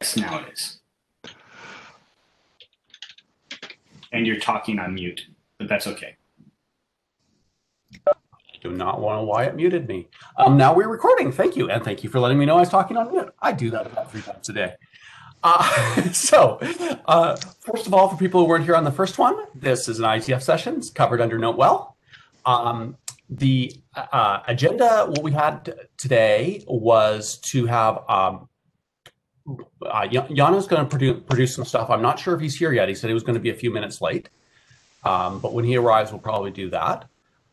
Yes, now it is. And you're talking on mute, but that's okay. I do not want to why it muted me. Um, now we're recording. Thank you. And thank you for letting me know I was talking on mute. I do that about three times a day. Uh, so, uh, first of all, for people who weren't here on the first one, this is an IETF session. It's covered under Note Well. Um, the uh, agenda, what we had today was to have um, uh, Jana's going to produce, produce some stuff. I'm not sure if he's here yet. He said he was going to be a few minutes late. Um, but when he arrives, we'll probably do that.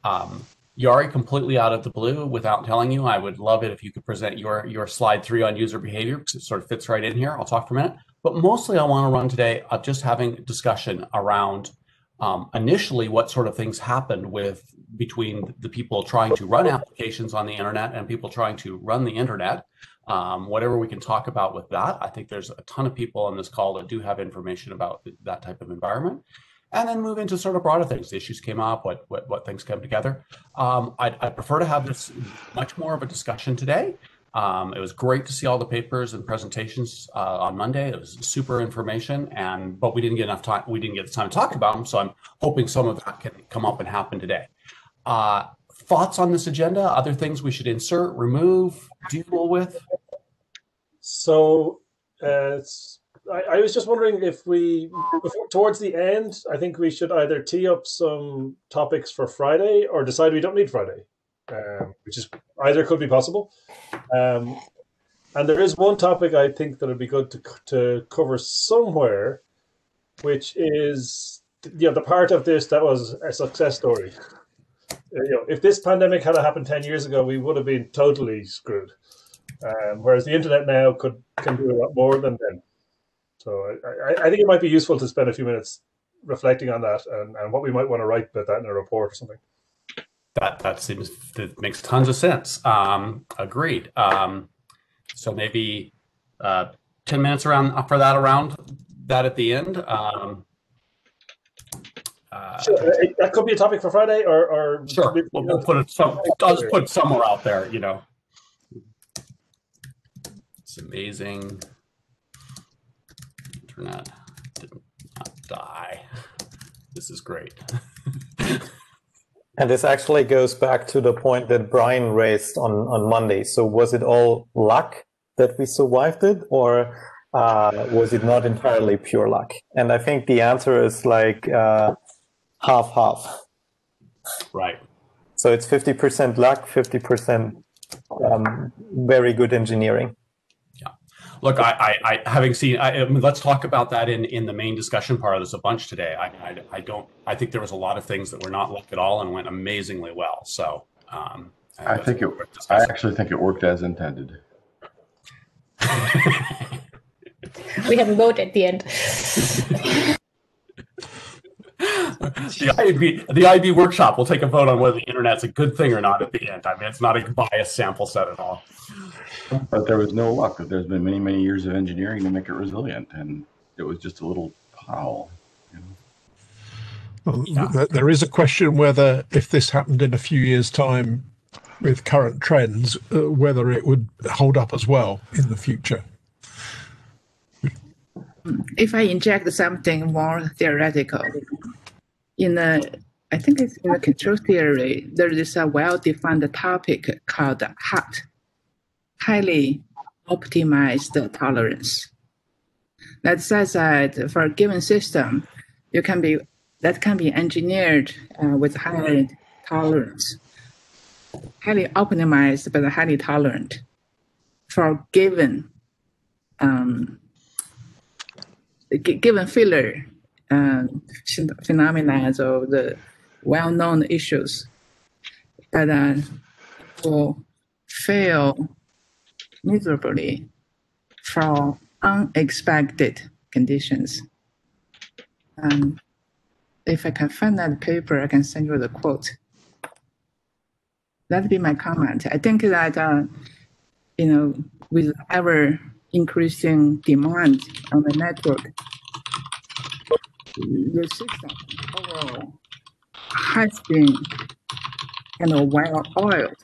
Um, Jari, completely out of the blue, without telling you, I would love it if you could present your your slide three on user behavior because it sort of fits right in here. I'll talk for a minute. But mostly, I want to run today of just having discussion around um, initially what sort of things happened with between the people trying to run applications on the internet and people trying to run the internet. Um, whatever we can talk about with that. I think there's a ton of people on this call that do have information about that type of environment and then move into sort of broader things. The issues came up, what what, what things come together. Um, I'd, I'd, prefer to have this much more of a discussion today. Um, it was great to see all the papers and presentations uh, on Monday. It was super information, and but we didn't get enough time. We didn't get the time to talk about them. So I'm hoping some of that can come up and happen today. Uh, thoughts on this agenda? Other things we should insert, remove, deal with? So uh, I, I, was just wondering if we, before, towards the end, I think we should either tee up some topics for Friday or decide we don't need Friday, um, which is either could be possible. Um, and there is one topic I think that would be good to, to cover somewhere, which is you know the part of this that was a success story. Uh, you know, if this pandemic had happened ten years ago, we would have been totally screwed. Um, whereas the internet now could can do a lot more than then. So I, I, think it might be useful to spend a few minutes reflecting on that and, and what we might want to write about that in a report or something. That that seems that makes tons of sense. Um, agreed. Um, so maybe uh, ten minutes around uh, for that around that at the end. Um, uh, sure. That could be a topic for Friday, or, or sure. We, we'll, we'll put it. Some, I'll just put it somewhere out there. You know, it's amazing internet did not die. This is great. and this actually goes back to the point that Brian raised on, on Monday. So was it all luck that we survived it or uh, was it not entirely pure luck? And I think the answer is like uh, half half. Right. So it's 50% luck, 50% um, very good engineering. Look, I, I, I having seen, I, I mean, let's talk about that in, in the main discussion part of this a bunch today. I, I, I, don't, I think there was a lot of things that were not looked at all and went amazingly well. So, um, I think it, I actually think it worked as intended. we have a vote at the end. the IAB the IAB workshop will take a vote on whether the internet's a good thing or not at the end. I mean, it's not a biased sample set at all. But there was no luck. There's been many, many years of engineering to make it resilient, and it was just a little pow. You know? well, yeah. There is a question whether, if this happened in a few years' time with current trends, uh, whether it would hold up as well in the future. If I inject something more theoretical, in the I think it's in the control theory, there is a well-defined topic called HOT, highly optimized tolerance. That says that for a given system, you can be that can be engineered uh, with high tolerance, highly optimized but highly tolerant for given um, given failure uh, phenomena of the well-known issues, but uh, will fail miserably from unexpected conditions. Um, if I can find that paper, I can send you the quote. That'd be my comment. I think that, uh, you know, with ever increasing demand on the network, the system overall has been kind of well oiled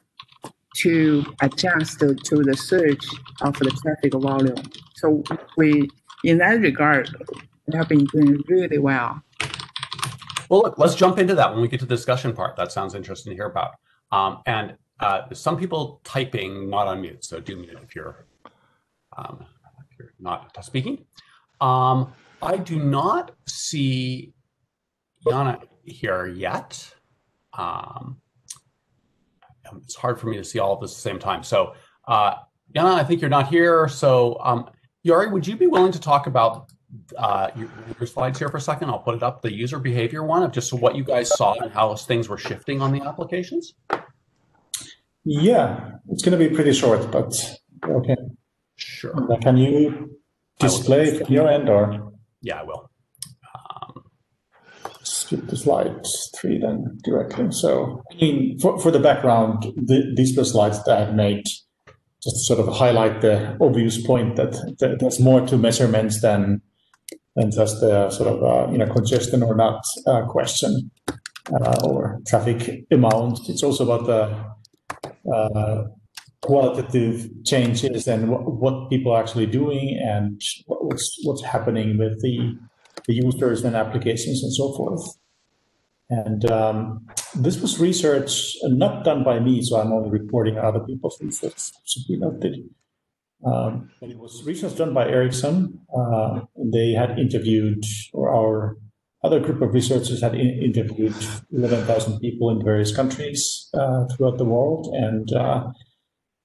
to adjust to, the surge of the traffic volume. So we, in that regard, have been doing really well. Well, look, let's jump into that when we get to the discussion part. That sounds interesting to hear about. Um, and uh, some people typing not on mute, so do mute if you're um, if you're not speaking. Um, I do not see Jana here yet. Um, it's hard for me to see all of this at the same time. So, uh, Jana, I think you're not here. So, um, Jari, would you be willing to talk about uh, your, your, slides here for a second? I'll put it up, the user behavior one of just what you guys saw and how things were shifting on the applications. Yeah, it's going to be pretty short, but okay. Sure. Can you display it from your end or? Yeah, I will. Skip the slide three then directly. So, I mean, for, for the background, the, these were slides that I made just to sort of highlight the obvious point that, that there's more to measurements than than just the sort of uh, you know congestion or not uh, question uh, or traffic amount. It's also about the uh, qualitative changes and what, what people are actually doing and what's what's happening with the, the users and applications and so forth. And um, this was research not done by me, so I'm only reporting other people's research, should be noted. Um, it was research done by Ericsson. Uh, they had interviewed, or our other group of researchers had in interviewed 11,000 people in various countries uh, throughout the world and uh,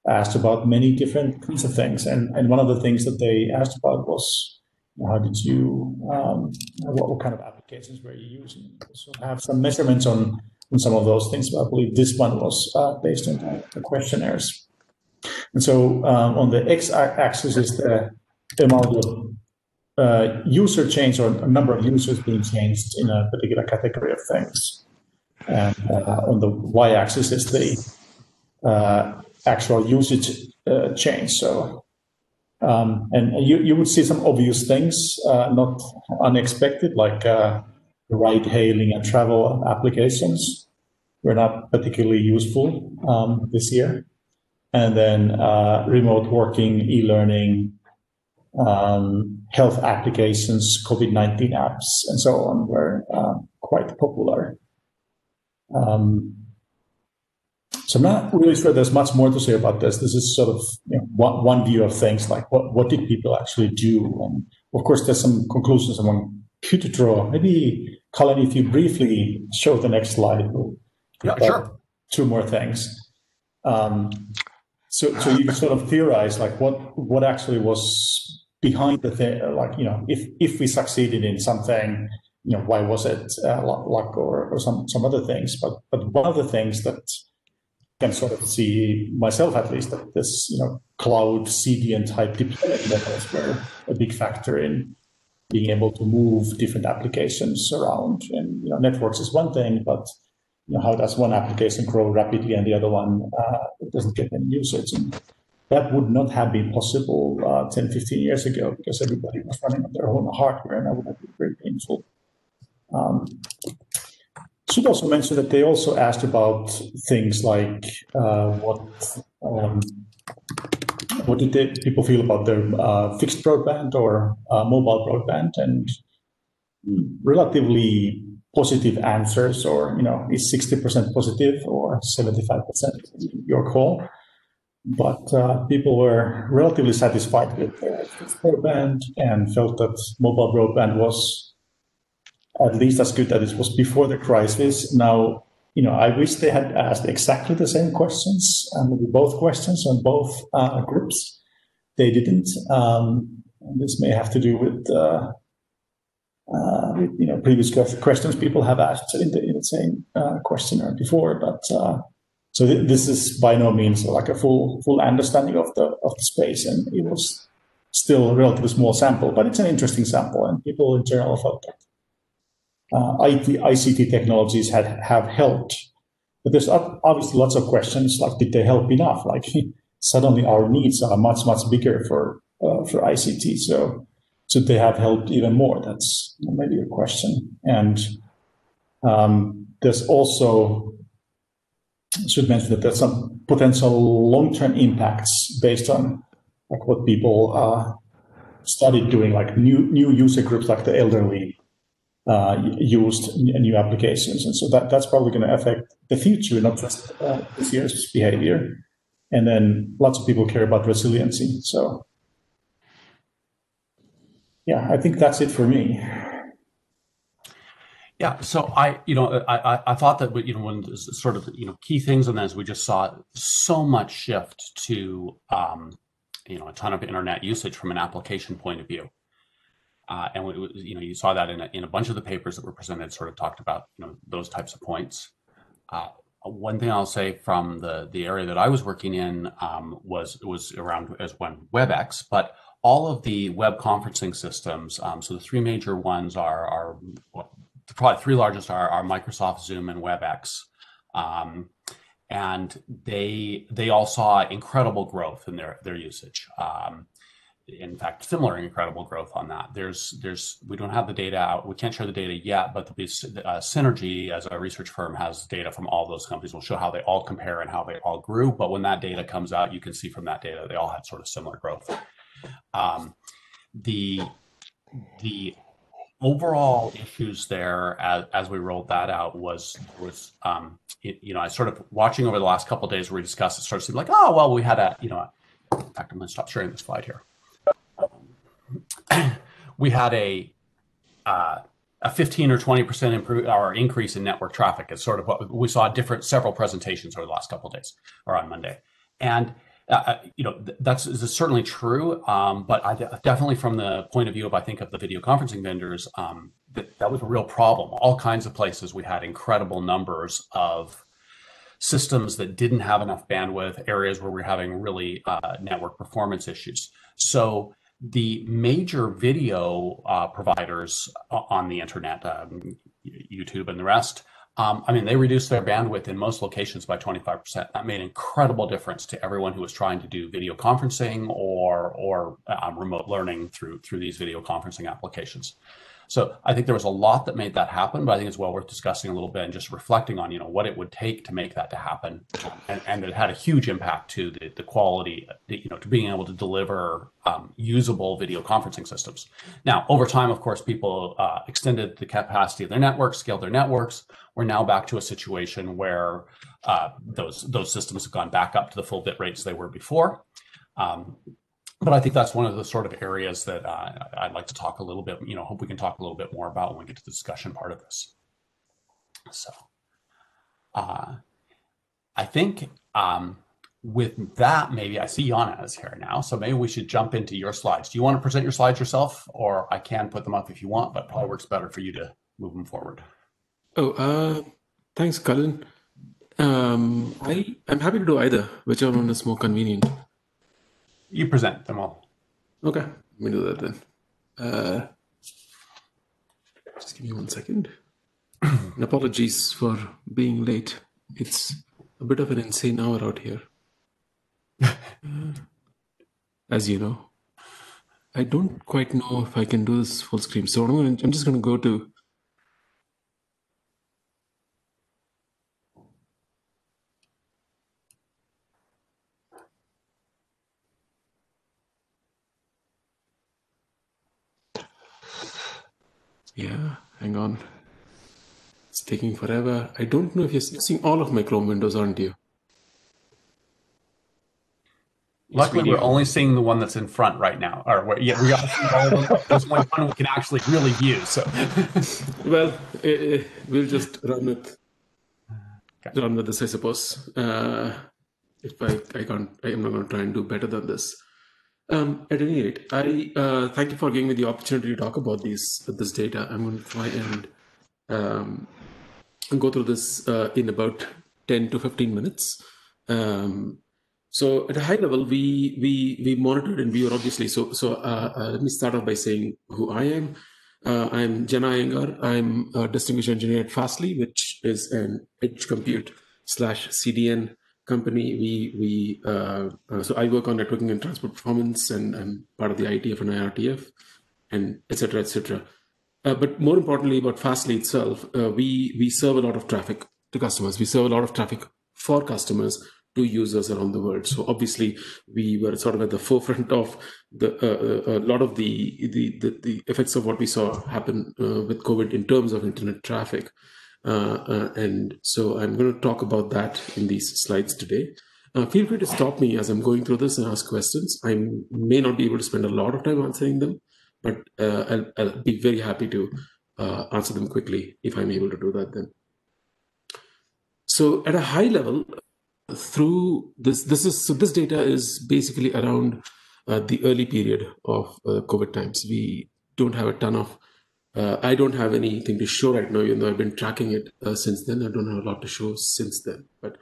asked about many different kinds of things. And, and one of the things that they asked about was how did you, um, what, what, kind of applications were you using? So I have some measurements on, on some of those things, but I believe this one was uh, based on the questionnaires. And so um, on the x-axis is the amount of uh, user change or number of users being changed in a particular category of things. And uh, on the y-axis is the uh, actual usage uh, change. So, um, and you, you would see some obvious things, uh, not unexpected, like uh, ride hailing and travel applications were not particularly useful um, this year and then uh, remote working, e-learning, um, health applications, COVID-19 apps, and so on were uh, quite popular. Um, so I'm not really sure there's much more to say about this. This is sort of you know, one, one view of things, like what, what did people actually do? And of course, there's some conclusions I want you to draw. Maybe, Cullen, if you briefly show the next slide. We'll yeah, sure. Two more things. Um, so, so you sort of theorize like what what actually was behind the thing, like you know, if if we succeeded in something, you know, why was it uh, luck or, or some some other things? But but one of the things that can sort of see myself at least that this you know cloud CDN type deployment methods were a big factor in being able to move different applications around. And you know, networks is one thing, but you know, how does one application grow rapidly and the other one uh, doesn't get any usage. And that would not have been possible uh, 10, 15 years ago because everybody was running on their own hardware and that would have been very painful. Um, should also mention that they also asked about things like uh, what um, what did they, people feel about their uh, fixed broadband or uh, mobile broadband, and relatively positive answers or, you know, is 60% positive or 75% your call. But uh, people were relatively satisfied with their fixed broadband and felt that mobile broadband was at least as good as it was before the crisis. Now, you know, I wish they had asked exactly the same questions, and maybe both questions on both uh, groups. They didn't. Um, this may have to do with uh, uh, you know, previous questions people have asked in the, in the same uh, questionnaire before. But uh, so th- this is by no means like a full full understanding of the of the space, and it was still a relatively small sample, but it's an interesting sample, and people in general felt that uh, IT, ICT technologies had have helped. But there's obviously lots of questions like, did they help enough? Like suddenly our needs are much much bigger for uh, for ICT, so should they have helped even more? That's maybe a question. And um, there's also I should mention that there's some potential long-term impacts based on like what people uh, started doing, like new new user groups, like the elderly, used new applications, and so that that's probably going to affect the future, not just uh, this year's behavior. And then lots of people care about resiliency. So, yeah, I think that's it for me. Yeah, so I, you know, I, I, thought that, you know, one sort of, you know, key things in this, we just saw so much shift to, um, you know, a ton of internet usage from an application point of view. Uh, and we, you know, you saw that in a, in a bunch of the papers that were presented, sort of talked about, you know, those types of points. Uh, one thing I'll say from the the area that I was working in um, was was around as one WebEx, but all of the web conferencing systems. Um, so the three major ones are are the probably three largest are, are Microsoft Zoom and WebEx. Um, and they they all saw incredible growth in their their usage. Um, in fact, similar incredible growth on that. There's there's we don't have the data out. We can't share the data yet, but the uh, Synergy as a research firm has data from all those companies. We'll show how they all compare and how they all grew. But when that data comes out, you can see from that data they all had sort of similar growth. Um, the the overall issues there as, as we rolled that out was was um, it, you know I sort of watching over the last couple of days where we discussed it started to seem like oh well we had a you know in fact I'm going to stop sharing the slide here we had a uh, a 15 or 20 percent improve increase in network traffic is sort of what we saw different several presentations over the last couple of days or on Monday and uh, uh, you know, that's is certainly true. Um, but I definitely, from the point of view of I think of the video conferencing vendors, um, that, that was a real problem. All kinds of places we had incredible numbers of systems that didn't have enough bandwidth, areas where we're having really uh, network performance issues. So the major video uh, providers on the internet, um, YouTube and the rest, um, I mean, they reduced their bandwidth in most locations by 25%. That made an incredible difference to everyone who was trying to do video conferencing or or um, remote learning through through these video conferencing applications. So I think there was a lot that made that happen, but I think it's well worth discussing a little bit and just reflecting on, you know, what it would take to make that to happen. And, and it had a huge impact to the, the quality, you know, to being able to deliver um, usable video conferencing systems. Now, over time, of course, people uh, extended the capacity of their networks, scaled their networks. We're now back to a situation where uh, those, those systems have gone back up to the full bit rates they were before. Um, but I think that's one of the sort of areas that uh, I'd like to talk a little bit, you know, hope we can talk a little bit more about when we get to the discussion part of this. So uh, I think um, with that, maybe I see Jana is here now, so maybe we should jump into your slides. Do you want to present your slides yourself or I can put them up if you want, but probably works better for you to move them forward. Oh, uh, thanks, Cullen. Um, I, I'm happy to do either, whichever one is more convenient. You present them all. Okay, let me do that then. Uh, just give me one second. and apologies for being late. It's a bit of an insane hour out here. uh, as you know, I don't quite know if I can do this full screen. So I'm, gonna, I'm just going to go to Yeah, hang on. It's taking forever. I don't know if you're seeing all of my Chrome windows, aren't you? Luckily, we're only seeing the one that's in front right now. Or yeah, we them. There's one we can actually really view. So, well, uh, we'll just run with okay. run with this, I suppose. Uh, if I, I can't, I am not going to try and do better than this. Um, at any rate, I uh, thank you for giving me the opportunity to talk about these this data. I'm going to try and um, go through this uh, in about 10 to 15 minutes. Um, so at a high level, we we we monitored and we were obviously so so. Uh, uh let me start off by saying who I am. Uh, I'm Jana Iyengar. I'm a distinguished engineer at Fastly, which is an edge compute slash CDN company, we we uh, uh, so I work on networking and transport performance, and I'm part of the IETF and IRTF, and etc. etc. Uh, but more importantly, about Fastly itself, uh, we we serve a lot of traffic to customers. We serve a lot of traffic for customers to users around the world. So obviously, we were sort of at the forefront of the uh, uh a lot of the, the, the the effects of what we saw happen with COVID in terms of internet traffic. Uh, uh, and so I'm going to talk about that in these slides today. Uh, feel free to stop me as I'm going through this and ask questions. I may not be able to spend a lot of time answering them, but uh, I'll, I'll, be very happy to uh, answer them quickly if I'm able to do that then. So at a high level, through this, this is so this data is basically around uh, the early period of COVID times. We don't have a ton of uh, I don't have anything to show right now, even though I've been tracking it uh, since then. I don't have a lot to show since then. But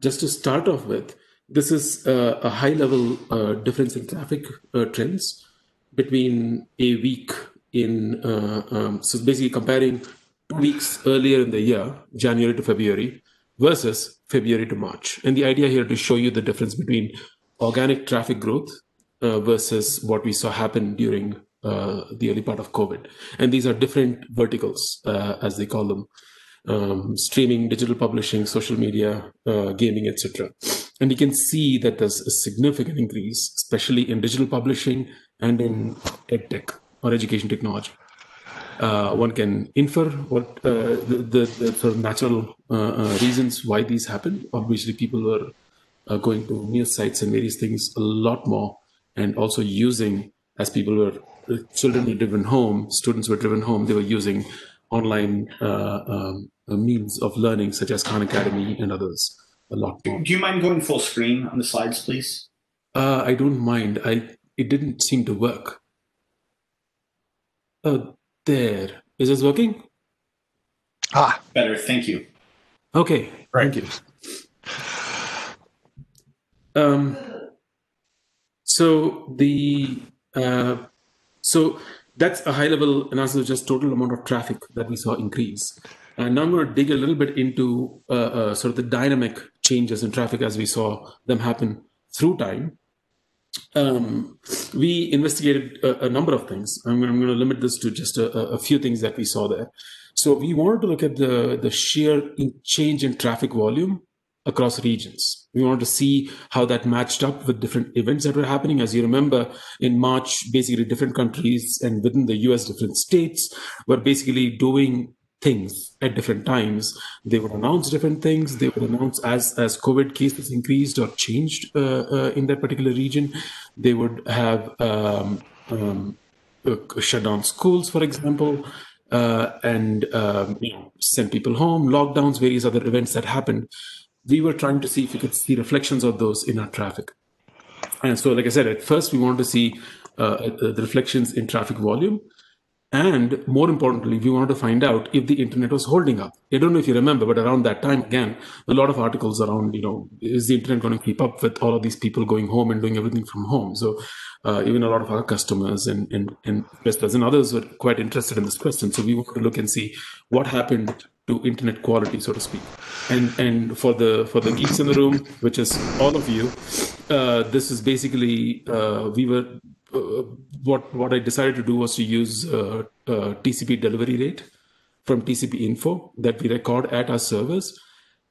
just to start off with, this is uh, a high level uh, difference in traffic uh, trends between a week in, uh, um, so basically comparing two weeks earlier in the year, January to February, versus February to March. And the idea here to show you the difference between organic traffic growth versus what we saw happen during uh, the early part of COVID. And these are different verticals, uh, as they call them um, streaming, digital publishing, social media, uh, gaming, etc. And you can see that there's a significant increase, especially in digital publishing and in edtech or education technology. Uh, one can infer what uh, the, the, the, sort of natural reasons why these happen. Obviously, people were uh, going to news sites and various things a lot more, and also using as people were children were driven home, students were driven home. They were using online uh, um, uh, means of learning, such as Khan Academy and others, a lot more. Do you mind going full screen on the slides, please? Uh, I don't mind. I it didn't seem to work. Oh, there. Is this working? Ah, better. Thank you. Okay. Right. Thank you. Um. So the uh, so that's a high level analysis of just total amount of traffic that we saw increase. And now I'm going to dig a little bit into uh, uh, sort of the dynamic changes in traffic as we saw them happen through time. Um, we investigated a, a, number of things. I'm, I'm, going to limit this to just a, a, few things that we saw there. So we wanted to look at the, the sheer change in traffic volume across regions. We wanted to see how that matched up with different events that were happening. As you remember, in March, basically different countries and within the US, different states were basically doing things at different times. They would announce different things. They would announce as as COVID cases increased or changed uh, uh, in that particular region. They would have um, um, uh, shut down schools, for example. Uh, and um, you know, send people home, lockdowns, various other events that happened we were trying to see if we could see reflections of those in our traffic. And so, like I said, at first we wanted to see uh, uh, the reflections in traffic volume. And more importantly, we wanted to find out if the internet was holding up. I don't know if you remember, but around that time, again, a lot of articles around, you know, is the internet going to keep up with all of these people going home and doing everything from home? So uh, even a lot of our customers and, and, and investors and others were quite interested in this question. So we wanted to look and see what happened to internet quality, so to speak. And and for the for the geeks in the room, which is all of you, uh, this is basically uh, we were uh, what what I decided to do was to use uh, uh, TCP delivery rate from TCP info that we record at our servers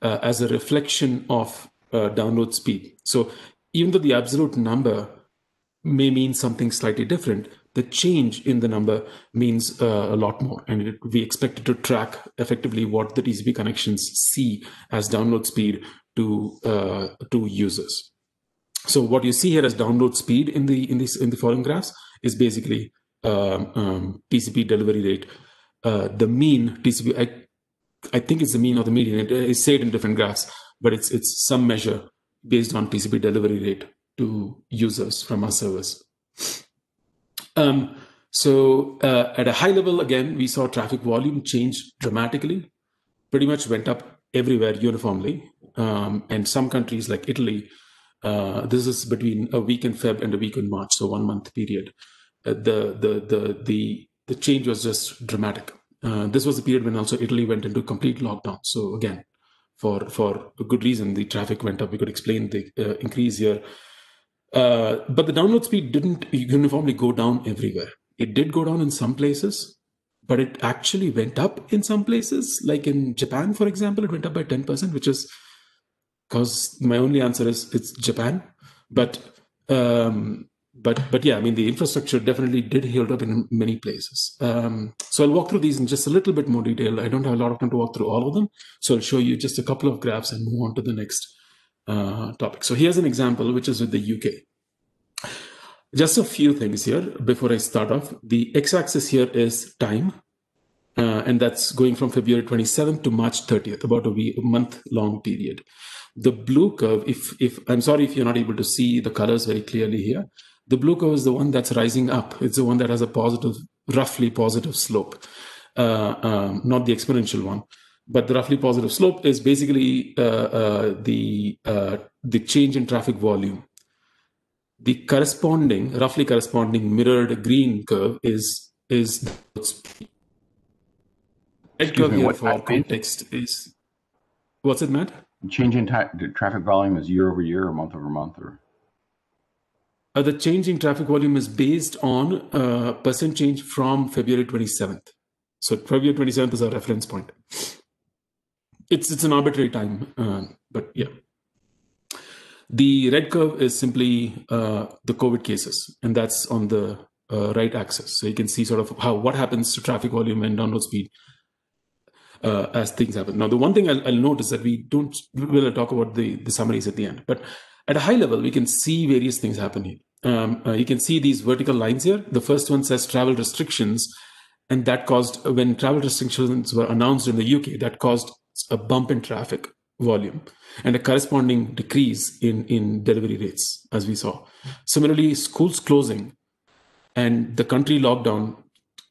uh, as a reflection of download speed. So even though the absolute number may mean something slightly different, the change in the number means uh, a lot more. And it, we expect it to track effectively what the TCP connections see as download speed to uh, to users. So what you see here as download speed in the in this in the following graphs is basically um, um, TCP delivery rate. Uh, the mean TCP, I, I think it's the mean or the median. It is said in different graphs, but it's it's some measure based on TCP delivery rate to users from our servers. Um, so uh, at a high level, again, we saw traffic volume change dramatically, pretty much went up everywhere uniformly. Um, and some countries like Italy, uh, this is between a week in Feb and a week in March, so one month period. Uh, the, the, the, the, the change was just dramatic. Uh, this was the period when also Italy went into complete lockdown. So again, for, for a good reason, the traffic went up. We could explain the uh, increase here uh, but the download speed didn't uniformly go down everywhere. It did go down in some places, but it actually went up in some places. Like in Japan, for example, it went up by 10%, which is because my only answer is it's Japan. But um, but but yeah, I mean the infrastructure definitely did hold up in many places. Um, so I'll walk through these in just a little bit more detail. I don't have a lot of time to walk through all of them, so I'll show you just a couple of graphs and move on to the next uh, topic. So here's an example, which is with the UK. Just a few things here before I start off. The x-axis here is time, uh, and that's going from February 27th to March 30th, about a, a month-long period. The blue curve, if if I'm sorry if you're not able to see the colors very clearly here, the blue curve is the one that's rising up. It's the one that has a positive, roughly positive slope, uh, um, not the exponential one. But the roughly positive slope is basically uh, uh, the uh, the change in traffic volume. The corresponding, roughly corresponding mirrored green curve is is red curve me, here for context is what's it, Matt? Change in traffic volume is year over year or month over month or Uh, the change in traffic volume is based on uh, percent change from February 27th. So February 27th is our reference point. It's it's an arbitrary time, uh, but yeah. The red curve is simply uh, the COVID cases, and that's on the uh, right axis. So you can see sort of how what happens to traffic volume and download speed uh, as things happen. Now, the one thing I'll, I'll note is that we don't, we'll talk about the, the summaries at the end, but at a high level, we can see various things happening. Um, uh, you can see these vertical lines here. The first one says travel restrictions, and that caused, when travel restrictions were announced in the UK, that caused a bump in traffic volume and a corresponding decrease in, in delivery rates, as we saw. Similarly, schools closing and the country lockdown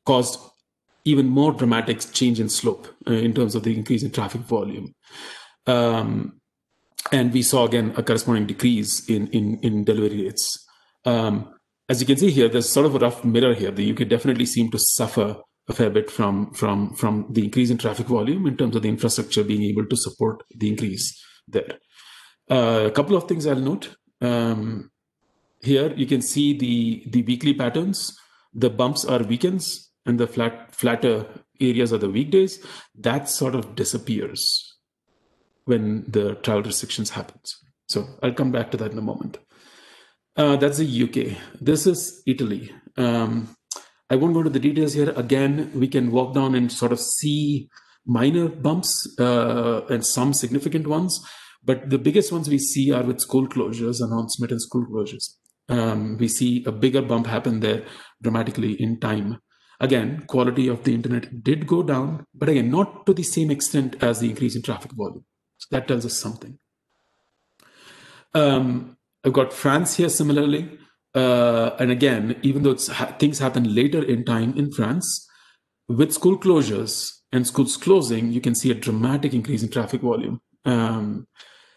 caused even more dramatic change in slope uh, in terms of the increase in traffic volume. Um, and we saw again a corresponding decrease in, in, in delivery rates. Um, as you can see here, there's sort of a rough mirror here. The UK definitely seemed to suffer a fair bit from, from, from the increase in traffic volume in terms of the infrastructure being able to support the increase there. Uh, a couple of things I'll note. Um, here you can see the, the weekly patterns. The bumps are weekends and the flat, flatter areas are the weekdays. That sort of disappears when the travel restrictions happens. So I'll come back to that in a moment. Uh, that's the UK. This is Italy. Um, I won't go into the details here. Again, we can walk down and sort of see minor bumps uh, and some significant ones. But the biggest ones we see are with school closures, announcement and school closures. Um, we see a bigger bump happen there dramatically in time. Again, quality of the internet did go down, but again, not to the same extent as the increase in traffic volume. So that tells us something. Um, I've got France here similarly. Uh, and again, even though ha- things happen later in time in France, with school closures and schools closing, you can see a dramatic increase in traffic volume. Um,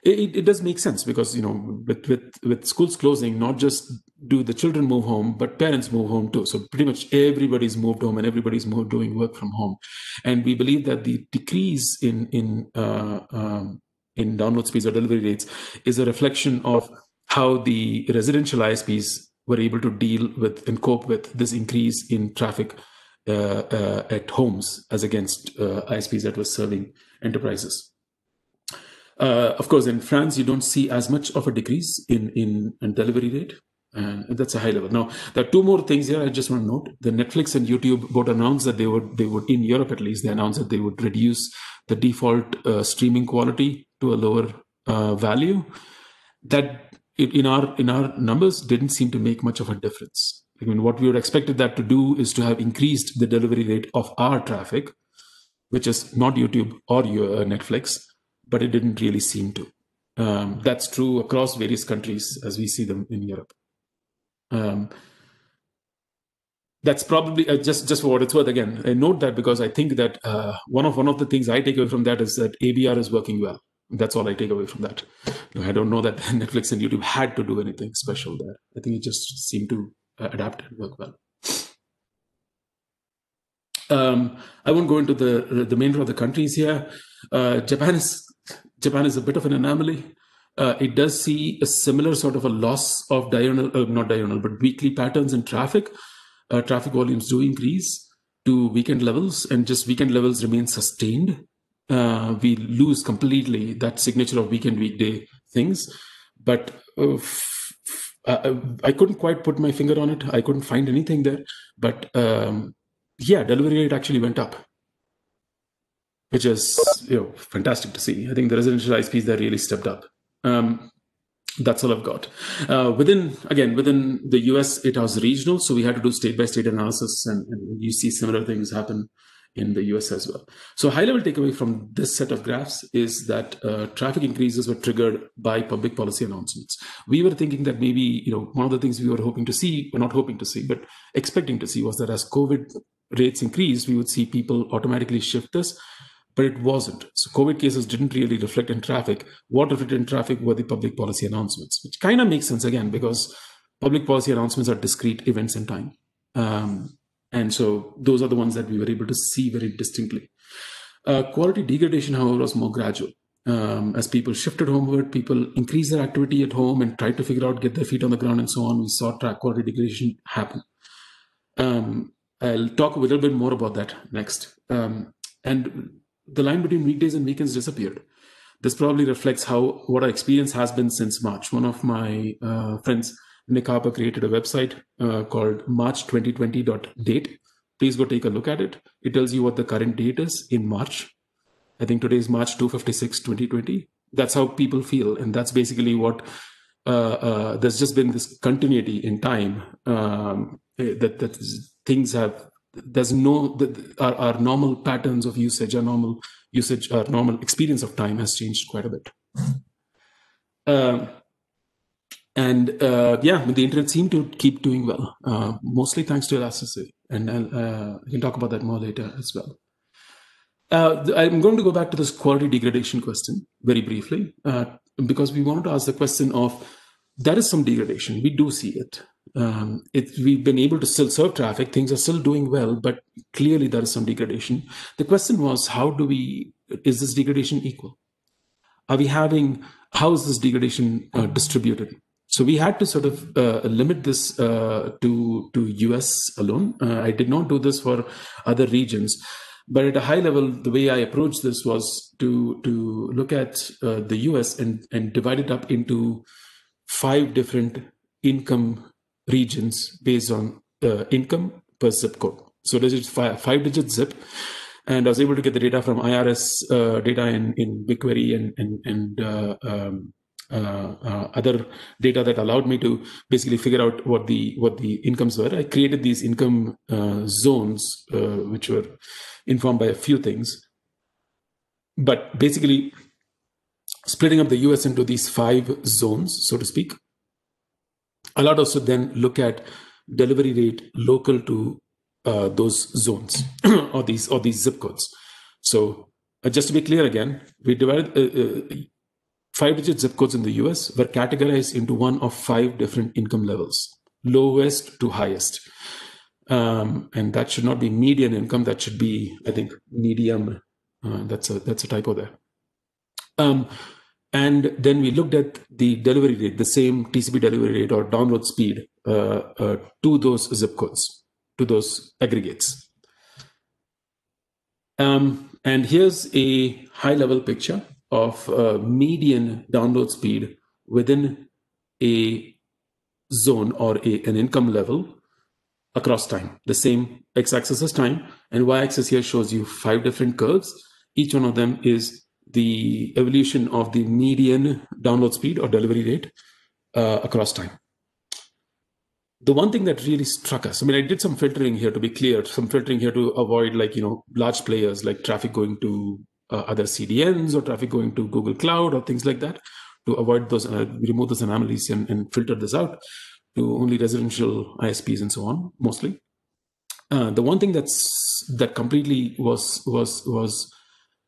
it, it, does make sense because you know with, with with schools closing, not just do the children move home, but parents move home too. So pretty much everybody's moved home and everybody's moved doing work from home. And we believe that the decrease in in uh, um, in download speeds or delivery rates is a reflection of how the residential ISPs were able to deal with and cope with this increase in traffic uh, uh, at homes as against uh, ISPs that were serving enterprises. Uh, of course, in France, you don't see as much of a decrease in, in, in delivery rate. And that's a high level. Now, there are two more things here I just want to note. The Netflix and YouTube both announced that they would, they would in Europe at least, they announced that they would reduce the default uh, streaming quality to a lower uh, value. That in our in our numbers didn't seem to make much of a difference. I mean, what we would expected that to do is to have increased the delivery rate of our traffic, which is not YouTube or your Netflix, but it didn't really seem to. Um, that's true across various countries as we see them in Europe. Um, that's probably uh, just just for what it's worth. Again, I note that because I think that uh, one of one of the things I take away from that is that ABR is working well. That's all I take away from that. I don't know that Netflix and YouTube had to do anything special there. I think it just seemed to uh, adapt and work well. Um, I won't go into the the main of the countries here. Uh, Japan is Japan is a bit of an anomaly. Uh, it does see a similar sort of a loss of diurnal, uh, not diurnal, but weekly patterns in traffic. Uh, traffic volumes do increase to weekend levels, and just weekend levels remain sustained uh, we lose completely that signature of weekend weekday things. But uh, f- f- uh, I couldn't quite put my finger on it. I couldn't find anything there. But um, yeah, delivery rate actually went up, which is you know fantastic to see. I think the residential ISPs there really stepped up. Um, that's all I've got. Uh, within again within the US, it was regional, so we had to do state by state analysis, and, and you see similar things happen in the US as well. So high level takeaway from this set of graphs is that uh, traffic increases were triggered by public policy announcements. We were thinking that maybe you know one of the things we were hoping to see, or not hoping to see, but expecting to see was that as COVID rates increased, we would see people automatically shift this but it wasn't. So COVID cases didn't really reflect in traffic. What reflected in traffic were the public policy announcements, which kind of makes sense again because public policy announcements are discrete events in time. Um, and so those are the ones that we were able to see very distinctly. Uh, quality degradation, however, was more gradual. Um, as people shifted homeward, people increased their activity at home and tried to figure out, get their feet on the ground and so on. We saw track quality degradation happen. Um, I'll talk a little bit more about that next. Um, and the line between weekdays and weekends disappeared. This probably reflects how what our experience has been since March. One of my uh, friends, Nick Harper, created a website uh, called March2020.date. Please go take a look at it. It tells you what the current date is in March. I think today is March 256, 2020. That's how people feel. And that's basically what uh, uh there's just been this continuity in time um, eh, that, that things have there's no the, our, our normal patterns of usage our normal usage our normal experience of time has changed quite a bit um, and uh, yeah the internet seemed to keep doing well uh, mostly thanks to elasticity and uh, i can talk about that more later as well uh, i'm going to go back to this quality degradation question very briefly uh, because we wanted to ask the question of there is some degradation we do see it um, it, we've been able to still serve traffic. Things are still doing well, but clearly there is some degradation. The question was, how do we, is this degradation equal? Are we having, how is this degradation uh, distributed? So we had to sort of uh, limit this uh, to, to US alone. Uh, I did not do this for other regions. But at a high level, the way I approached this was to, to look at uh, the US and, and divide it up into five different income regions based on uh, income per zip code. So this is five, five digit zip. And I was able to get the data from IRS uh, data in, in BigQuery and, and, and uh, um, other data that allowed me to basically figure out what the what the incomes were. I created these income uh, zones, which were informed by a few things. But basically, splitting up the US into these five zones, so to speak, allowed us to then look at delivery rate local to uh, those zones or these or these zip codes. So uh, just to be clear again, we divided uh, uh, five-digit zip codes in the US were categorized into one of five different income levels, lowest to highest. Um, and that should not be median income. That should be, I think, medium. Uh, that's a that's a typo there. Um, and then we looked at the delivery rate, the same TCP delivery rate or download speed uh, uh, to those zip codes, to those aggregates. Um, and here's a high level picture of uh, median download speed within a zone or a, an income level across time. The same x axis is time, and y axis here shows you five different curves. Each one of them is the evolution of the median download speed or delivery rate uh, across time. The one thing that really struck us, I mean, I did some filtering here to be clear, some filtering here to avoid like, you know, large players like traffic going to uh, other CDNs or traffic going to Google Cloud or things like that to avoid those, uh, remove those anomalies and, and, filter this out to only residential ISPs and so on, mostly. Uh, the one thing that's that completely was was was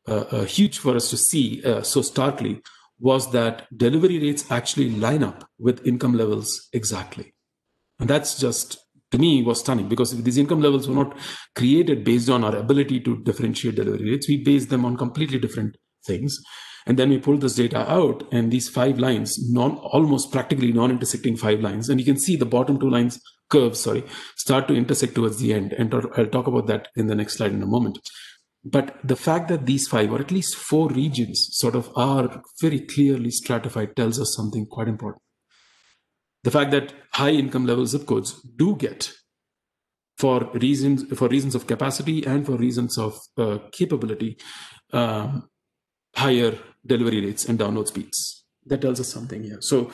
uh, uh, huge for us to see uh, so starkly was that delivery rates actually line up with income levels exactly. And that's just, to me, was stunning because these income levels were not created based on our ability to differentiate delivery rates. We based them on completely different things. And then we pulled this data out, and these five lines, non, almost practically non-intersecting five lines, and you can see the bottom two lines curves, sorry, start to intersect towards the end. And I'll talk about that in the next slide in a moment but the fact that these five, or at least four regions, sort of are very clearly stratified tells us something quite important. The fact that high income level zip codes do get, for reasons for reasons of capacity and for reasons of uh, capability, um, higher delivery rates and download speeds. That tells us something here. So,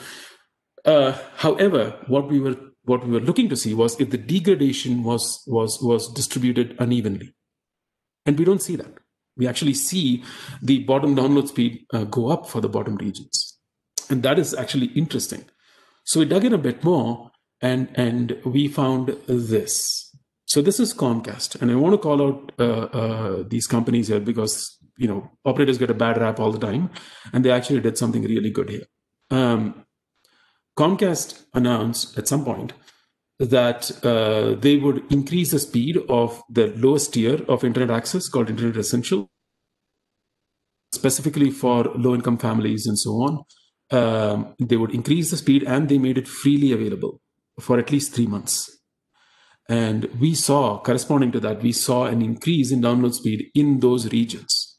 uh, however, what we were what we were looking to see was if the degradation was was was distributed unevenly and we don't see that. We actually see the bottom download speed uh, go up for the bottom regions. And that is actually interesting. So we dug in a bit more and, and we found this. So this is Comcast. And I want to call out uh, uh, these companies here because, you know, operators get a bad rap all the time. And they actually did something really good here. Um, Comcast announced at some point that uh, they would increase the speed of the lowest tier of internet access called Internet Essential, specifically for low income families and so on. Um, they would increase the speed and they made it freely available for at least three months. And we saw, corresponding to that, we saw an increase in download speed in those regions,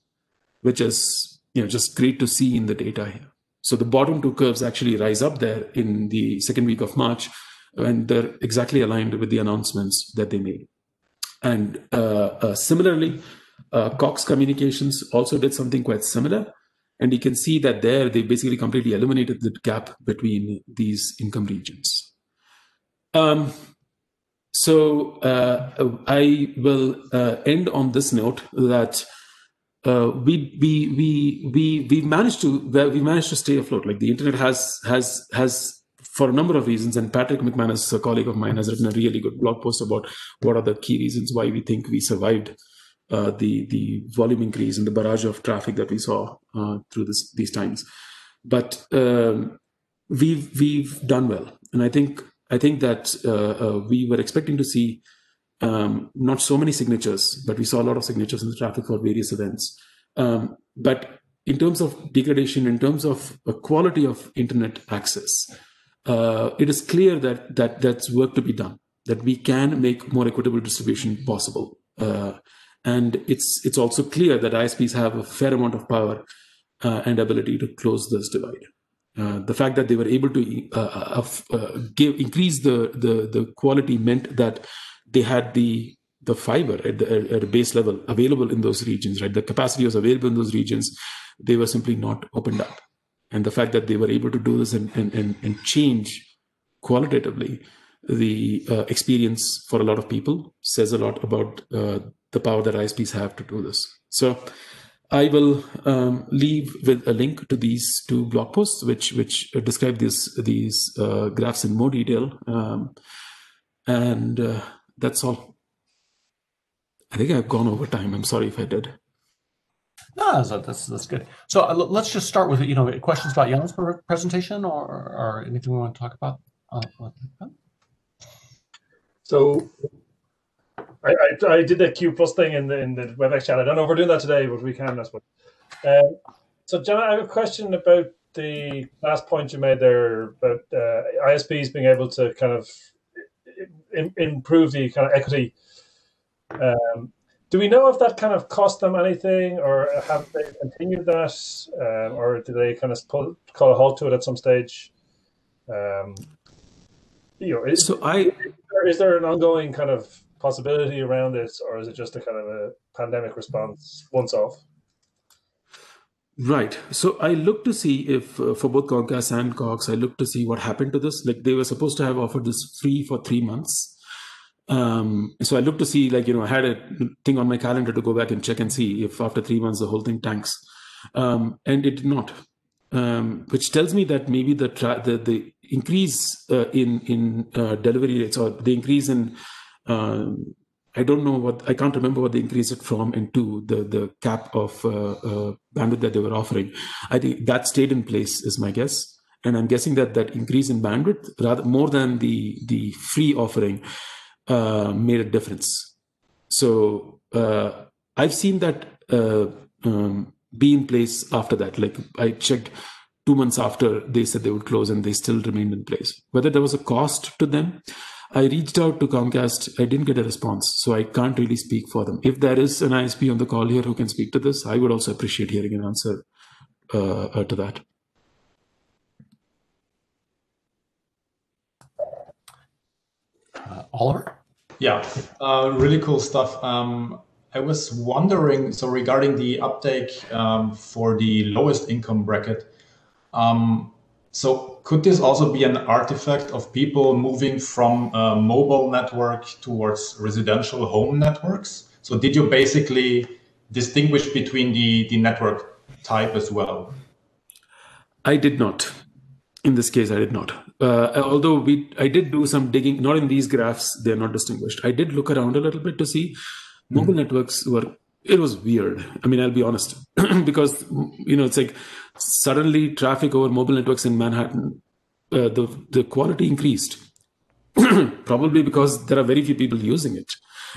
which is you know just great to see in the data here. So the bottom two curves actually rise up there in the second week of March and they're exactly aligned with the announcements that they made. And uh, uh, similarly, uh, Cox Communications also did something quite similar. And you can see that there they basically completely eliminated the gap between these income regions. Um, so uh, I will uh, end on this note that uh, we we we we we managed to we managed to stay afloat. Like the internet has has has for a number of reasons. And Patrick McManus, a colleague of mine, has written a really good blog post about what are the key reasons why we think we survived uh, the the volume increase and the barrage of traffic that we saw uh, through this, these times. But um, we've we've done well, and I think I think that uh, uh we were expecting to see um, not so many signatures, but we saw a lot of signatures in the traffic for various events. Um, but in terms of degradation, in terms of quality of internet access, uh, it is clear that that that's work to be done. That we can make more equitable distribution possible, uh, and it's it's also clear that ISPs have a fair amount of power uh, and ability to close this divide. Uh, the fact that they were able to uh, uh, give increase the, the the quality meant that they had the the fiber at the at a base level available in those regions, right? The capacity was available in those regions. They were simply not opened up and the fact that they were able to do this and, and, and, and change qualitatively the uh, experience for a lot of people says a lot about uh, the power that ISPs have to do this. So I will um, leave with a link to these two blog posts, which which describe these these uh, graphs in more detail, um, and uh, that's all. I think I've gone over time. I'm sorry if I did. No, that's, that's, that's good. So uh, let's just start with, you know, questions about Jana's presentation or, or anything we want to talk about? Uh, so I, I, I, did that Q plus thing in the, in the WebEx chat. I don't know if we're doing that today, but we can, I suppose. Um, so John, I have a question about the last point you made there about uh, ISPs being able to kind of improve the kind of equity um, do we know if that kind of cost them anything, or have they continued that, um, or do they kind of pull, call a halt to it at some stage? Um, you know, is, so I is there, is there an ongoing kind of possibility around this, or is it just a kind of a pandemic response once off? Right. So I looked to see if uh, for both Comcast and Cox, I looked to see what happened to this. Like they were supposed to have offered this free for three months um, so I looked to see, like, you know, I had a thing on my calendar to go back and check and see if after three months the whole thing tanks. Um, and it did not, um, which tells me that maybe the tra- the, the increase uh, in in uh, delivery rates or the increase in uh, I don't know what I can't remember what they increased it from into the the cap of uh, uh, bandwidth that they were offering. I think that stayed in place is my guess, and I'm guessing that that increase in bandwidth rather more than the the free offering uh, made a difference. So uh, I've seen that uh, um, be in place after that. Like I checked two months after they said they would close, and they still remained in place. Whether there was a cost to them, I reached out to Comcast. I didn't get a response, so I can't really speak for them. If there is an ISP on the call here who can speak to this, I would also appreciate hearing an answer uh, uh, to that. Uh, Oliver? Yeah, uh, really cool stuff. Um, I was wondering, so regarding the uptake um, for the lowest income bracket, um, so could this also be an artifact of people moving from a mobile network towards residential home networks? So did you basically distinguish between the, the network type as well? I did not. In this case, I did not. Uh, although we, I did do some digging. Not in these graphs; they're not distinguished. I did look around a little bit to see mobile mm-hmm. networks were. It was weird. I mean, I'll be honest, because you know it's like suddenly traffic over mobile networks in Manhattan, uh, the the quality increased. Probably because there are very few people using it.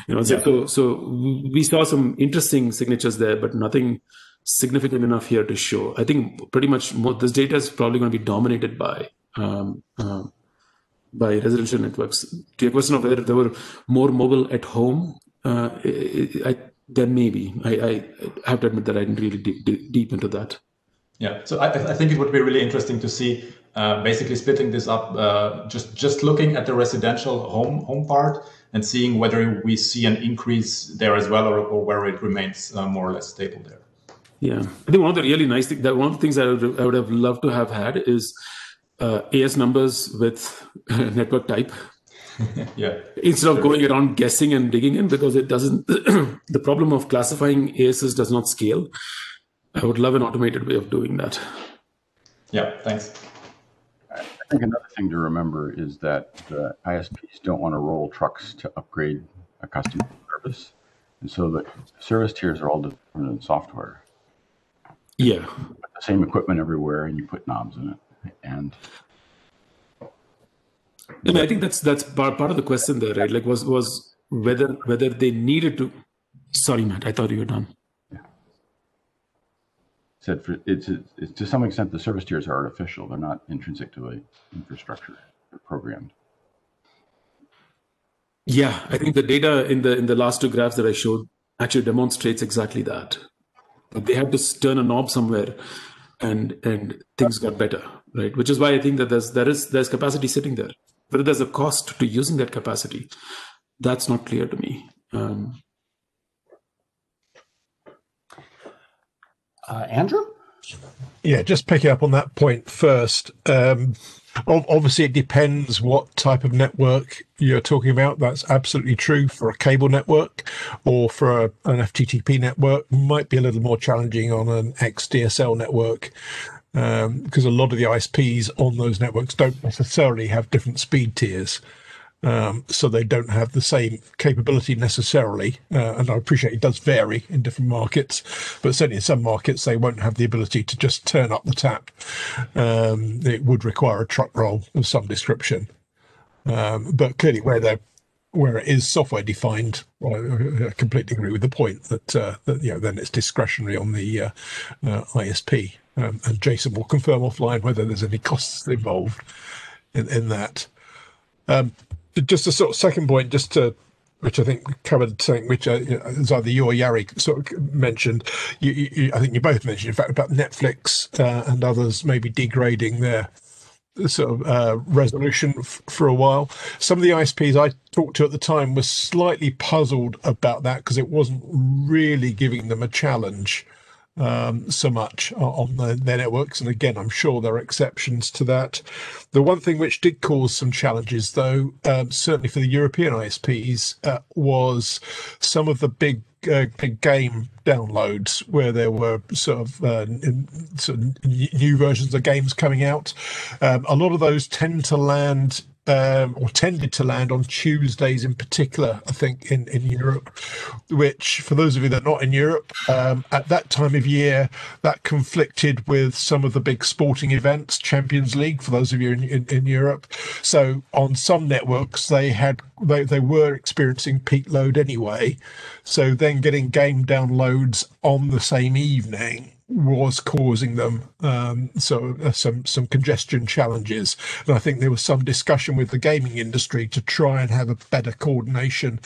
You know, yeah. so so we saw some interesting signatures there, but nothing significant enough here to show. I think pretty much more, this data is probably going to be dominated by um, uh, by residential networks. To your question of whether there were more mobile at home, uh, I, then maybe I, I, have to admit that I didn't really deep, deep into that. Yeah, so I, I, think it would be really interesting to see uh, basically splitting this up, uh, just just looking at the residential home home part and seeing whether we see an increase there as well, or, or where it remains uh, more or less stable there. Yeah, I think one of the really nice things that one of the things I would, I would have loved to have had is uh, AS numbers with network type. yeah. Instead of going around guessing and digging in, because it doesn't, the problem of classifying ASs does not scale. I would love an automated way of doing that. Yeah, thanks. I think another thing to remember is that the ISPs don't want to roll trucks to upgrade a customer service. And so the service tiers are all different in software. Yeah. The same equipment everywhere, and you put knobs in it. And I mean, I think that's that's part, part of the question there, right? Like, was was whether whether they needed to. Sorry, Matt. I thought you were done. Said for it's, it's to some extent the service tiers are artificial. They're not intrinsic to the infrastructure. They're programmed. Yeah, I think the data in the in the last two graphs that I showed actually demonstrates exactly that they had to turn a knob somewhere and and things got better right which is why i think that there's there is there's capacity sitting there whether there's a cost to using that capacity that's not clear to me um, uh, andrew yeah just picking up on that point first um, Obviously, it depends what type of network you're talking about. That's absolutely true for a cable network or for a, an FTTP network. Might be a little more challenging on an XDSL network because um, a lot of the ISPs on those networks don't necessarily have different speed tiers. Um, so they don't have the same capability necessarily. Uh, and I appreciate it does vary in different markets, but certainly in some markets they won't have the ability to just turn up the tap. Um, it would require a truck roll of some description. Um, but clearly, where they where it is software defined, well, I completely agree with the point that uh, that you know then it's discretionary on the uh, uh ISP, um, and Jason will confirm offline whether there's any costs involved in, in that. Um, just a sort of second point, just to which I think covered something which uh, is either you or Jari sort of mentioned. You, you, I think you both mentioned, in fact, about Netflix uh, and others maybe degrading their sort of uh, resolution f- for a while. Some of the ISPs I talked to at the time were slightly puzzled about that because it wasn't really giving them a challenge um, so much on the, their networks. And again, I'm sure there are exceptions to that. The one thing which did cause some challenges, though, um, certainly for the European ISPs, uh, was some of the big uh, big game downloads where there were sort of, uh, sort of new versions of games coming out. Um, a lot of those tend to land um, or tended to land on Tuesdays in particular, I think, in, in Europe, which, for those of you that are not in Europe, um, at that time of year, that conflicted with some of the big sporting events, Champions League, for those of you in, in, in Europe. So on some networks, they had they, they were experiencing peak load anyway. So then getting game downloads on the same evening was causing them um, so uh, some some congestion challenges. And I think there was some discussion with the gaming industry to try and have a better coordination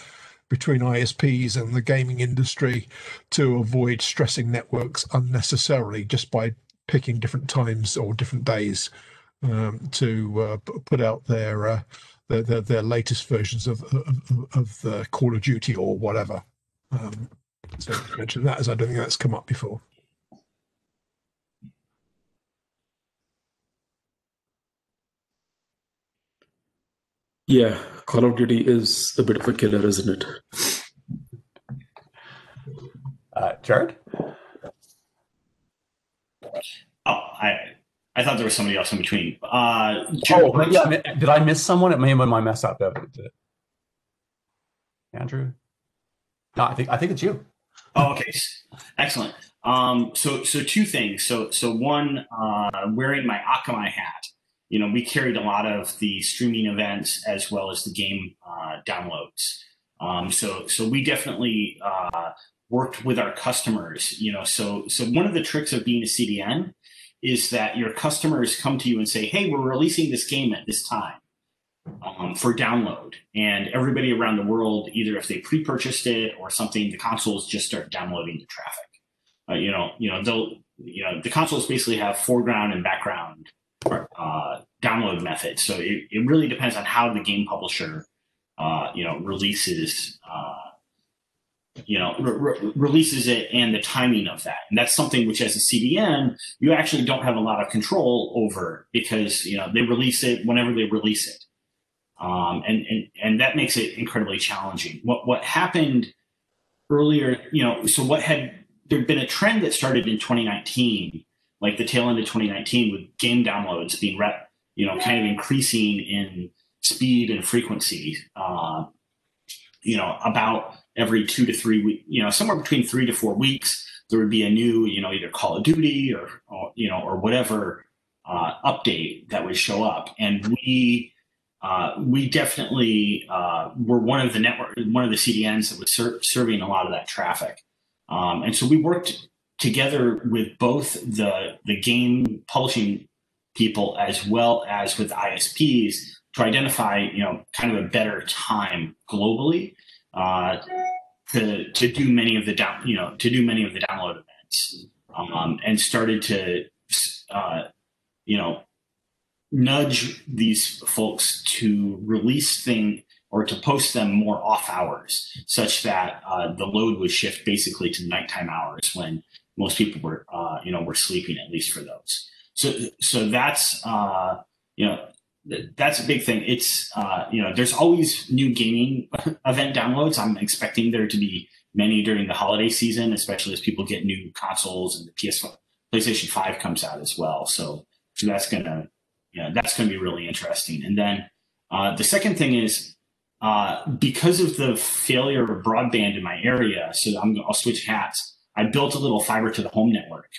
between ISPs and the gaming industry to avoid stressing networks unnecessarily just by picking different times or different days um, to uh, put out their, uh, their, their their latest versions of of, of the Call of Duty or whatever. Um, so mention that as I don't think that's come up before. Yeah, Call of Duty is a bit of a killer, isn't it? Uh, Jared? Oh, I I thought there was somebody else in between. Uh, Oh, maybe I, did I miss someone? It may have been my mess up. Evan. Andrew? No, I think I think it's you. Oh, okay, excellent. Um, so so two things. So so one, uh, wearing my Akamai hat. You know, we carried a lot of the streaming events as well as the game uh, downloads. Um, so so we definitely uh, worked with our customers. You know, so so one of the tricks of being a CDN is that your customers come to you and say, "Hey, we're releasing this game at this time." um, for download. And everybody around the world, either if they pre-purchased it or something, the consoles just start downloading the traffic. Uh, you know, you know, they'll, you know, the consoles basically have foreground and background uh, download method. So it, it really depends on how the game publisher, uh, you know, releases, uh, you know, re- re- releases it and the timing of that. And that's something which, as a CDN, you actually don't have a lot of control over because you know they release it whenever they release it um, and, and and that makes it incredibly challenging. What what happened earlier, you know, so what had there'd been a trend that started in 2019, like the tail end of 2019, with game downloads being rep, you know, kind of increasing in speed and frequency. Uh, you know, about every two to three weeks, you know, somewhere between three to four weeks, there would be a new, you know, either Call of Duty or, or you know, or whatever uh, update that would show up, and we uh, we definitely uh, were one of the network, one of the CDNs that was ser- serving a lot of that traffic, um, and so we worked together with both the the game publishing people as well as with ISPs to identify, you know, kind of a better time globally uh, to to do many of the down, you know, to do many of the download events, um, and started to, uh, you know, nudge these folks to release thing or to post them more off hours such that uh, the load would shift basically to nighttime hours when most people were uh, you know were sleeping at least for those so so that's uh, you know that's a big thing it's uh, you know there's always new gaming event downloads i'm expecting there to be many during the holiday season especially as people get new consoles and the PS5, playstation 5 comes out as well so so that's gonna you know, that's going to be really interesting. And then uh, the second thing is uh, because of the failure of broadband in my area, so I'm, I'll switch hats. I built a little fiber to the home network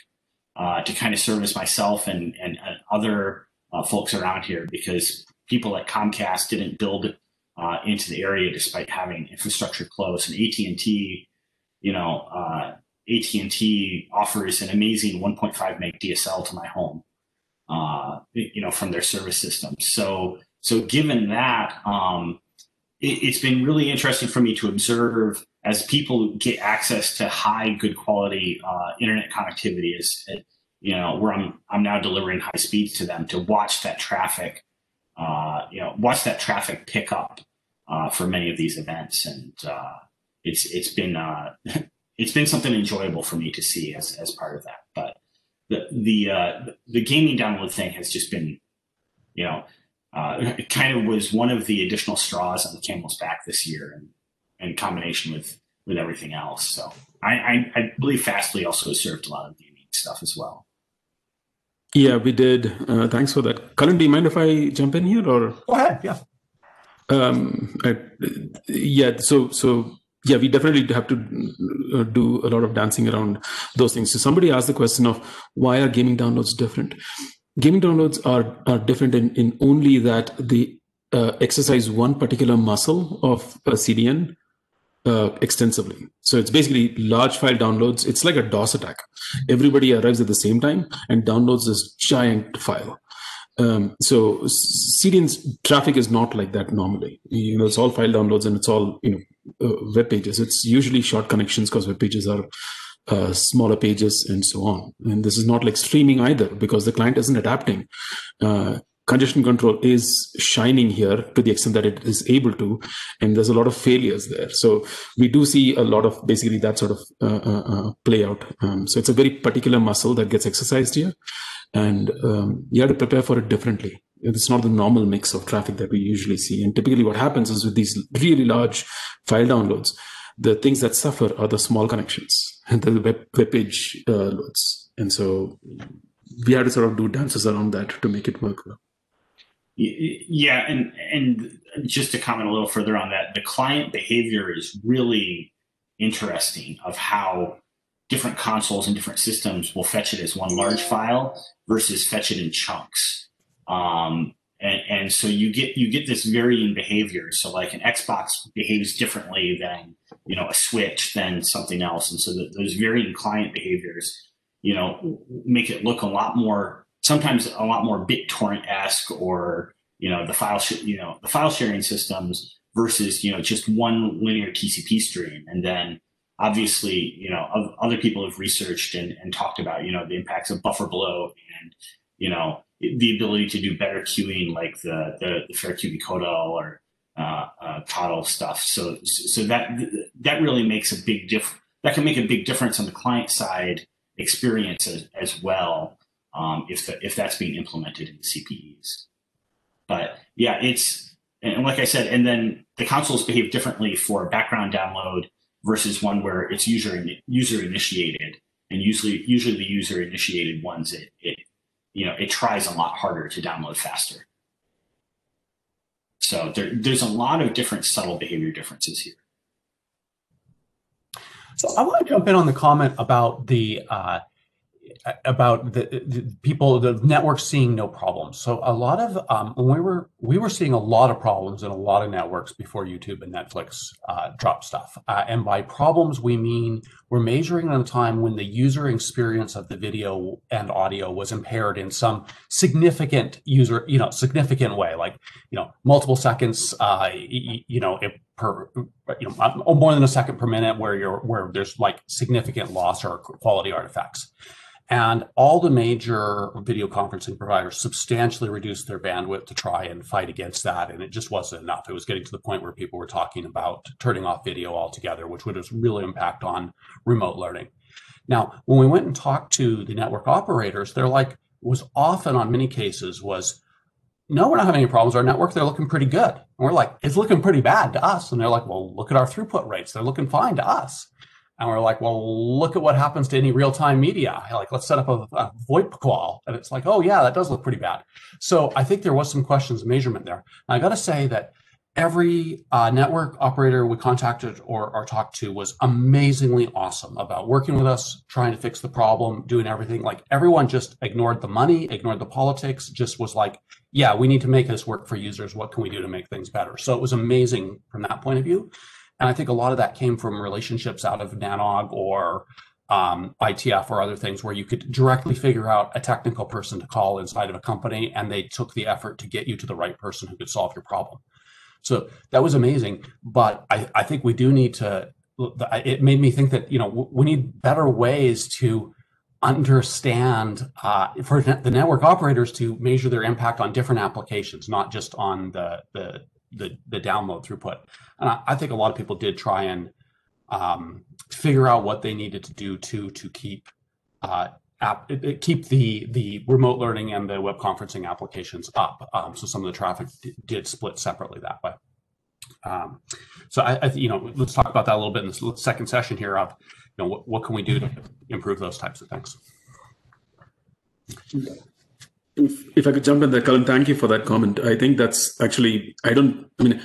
uh, to kind of service myself and, and, and other uh, folks around here because people at Comcast didn't build uh, into the area despite having infrastructure close. And AT&T, you know, uh, AT&T offers an amazing 1.5 meg DSL to my home uh, you know, from their service system. So, so given that, um, it, it's been really interesting for me to observe as people get access to high, good quality uh, internet connectivity. Is you know where I'm I'm now delivering high speeds to them to watch that traffic, uh, you know, watch that traffic pick up uh, for many of these events, and uh, it's it's been uh, it's been something enjoyable for me to see as as part of that, but the the uh, the gaming download thing has just been, you know, uh, it kind of was one of the additional straws on the camel's back this year, and in combination with with everything else. So I I, I believe Fastly also served a lot of gaming stuff as well. Yeah, we did. Uh, thanks for that. Cullen, do you mind if I jump in here or? Go ahead. Yeah. Um, I, yeah. So so yeah, we definitely have to uh, do a lot of dancing around those things. So somebody asked the question of why are gaming downloads different? Gaming downloads are are different in, in only that they uh, exercise one particular muscle of a CDN, uh, extensively. So it's basically large file downloads. It's like a DOS attack. Everybody arrives at the same time and downloads this giant file. Um, so CDN's traffic is not like that normally. You know, it's all file downloads and it's all you know uh, web pages. It's usually short connections because web pages are uh, smaller pages and so on. And this is not like streaming either because the client isn't adapting. Uh, congestion control is shining here to the extent that it is able to, and there's a lot of failures there. So we do see a lot of basically that sort of uh, uh, uh play out. Um, so it's a very particular muscle that gets exercised here, and um, you have to prepare for it differently. It's not the normal mix of traffic that we usually see. And typically, what happens is with these really large file downloads, the things that suffer are the small connections and the web, web page uh, loads. And so we had to sort of do dances around that to make it work well. Yeah, and and just to comment a little further on that, the client behavior is really interesting of how different consoles and different systems will fetch it as one large file versus fetch it in chunks. Um, and, and so you get you get this varying behavior. So like an Xbox behaves differently than you know a Switch than something else, and so the, those varying client behaviors, you know, make it look a lot more sometimes a lot more BitTorrent esque or you know the file you know the file sharing systems versus you know just one linear TCP stream, and then obviously you know other people have researched and, and talked about you know the impacts of buffer bloat and you know the ability to do better queuing like the the, the FairQB CoDel or uh, uh, stuff. So so that that really makes a big diff. That can make a big difference on the client side experience as, as well um, if the, if that's being implemented in the CPEs. But yeah, it's and like I said, and then the consoles behave differently for background download versus one where it's user user initiated, and usually usually the user initiated ones it, it you know, it tries a lot harder to download faster. So there, there's a lot of different subtle behavior differences here. So I want to jump in on the comment about the uh, about the, the, people, the networks seeing no problems. So a lot of um, when we were we were seeing a lot of problems in a lot of networks before YouTube and Netflix uh, dropped stuff. Uh, and by problems, we mean we're measuring on a time when the user experience of the video and audio was impaired in some significant user, you know, significant way, like you know, multiple seconds, uh, you, you know, per you know uh, more than a second per minute where you're where there's like significant loss or quality artifacts and all the major video conferencing providers substantially reduced their bandwidth to try and fight against that. And it just wasn't enough. It was getting to the point where people were talking about turning off video altogether, which would have really impact on remote learning. Now, when we went and talked to the network operators, they're like, was often on many cases was, no, we're not having any problems. Our network, they're looking pretty good. And we're like, it's looking pretty bad to us. And they're like, well, look at our throughput rates. They're looking fine to us. And we're like, well, look at what happens to any real time media. Like, let's set up a, a VoIP call. And it's like, oh, yeah, that does look pretty bad. So I think there was some questions measurement there. I got to say that every uh, network operator we contacted or, or talked to was amazingly awesome about working with us, trying to fix the problem, doing everything. Like, everyone just ignored the money, ignored the politics, just was like, yeah, we need to make this work for users. What can we do to make things better? So it was amazing from that point of view. And I think a lot of that came from relationships out of NANOG or um, IETF or other things where you could directly figure out a technical person to call inside of a company and they took the effort to get you to the right person who could solve your problem. So that was amazing. But I, I think we do need to, it made me think that, you know, we need better ways to understand uh, for the network operators to measure their impact on different applications, not just on the, the the the download throughput. And I, I think a lot of people did try and um, figure out what they needed to do to to keep uh, app keep the the remote learning and the web conferencing applications up. Um, so some of the traffic d- did split separately that way. Um, so I, I, you know, let's talk about that a little bit in the second session here. Of you know, what, what can we do to improve those types of things? If, if I could jump in there, Cullen, thank you for that comment. I think that's actually, I don't, I mean,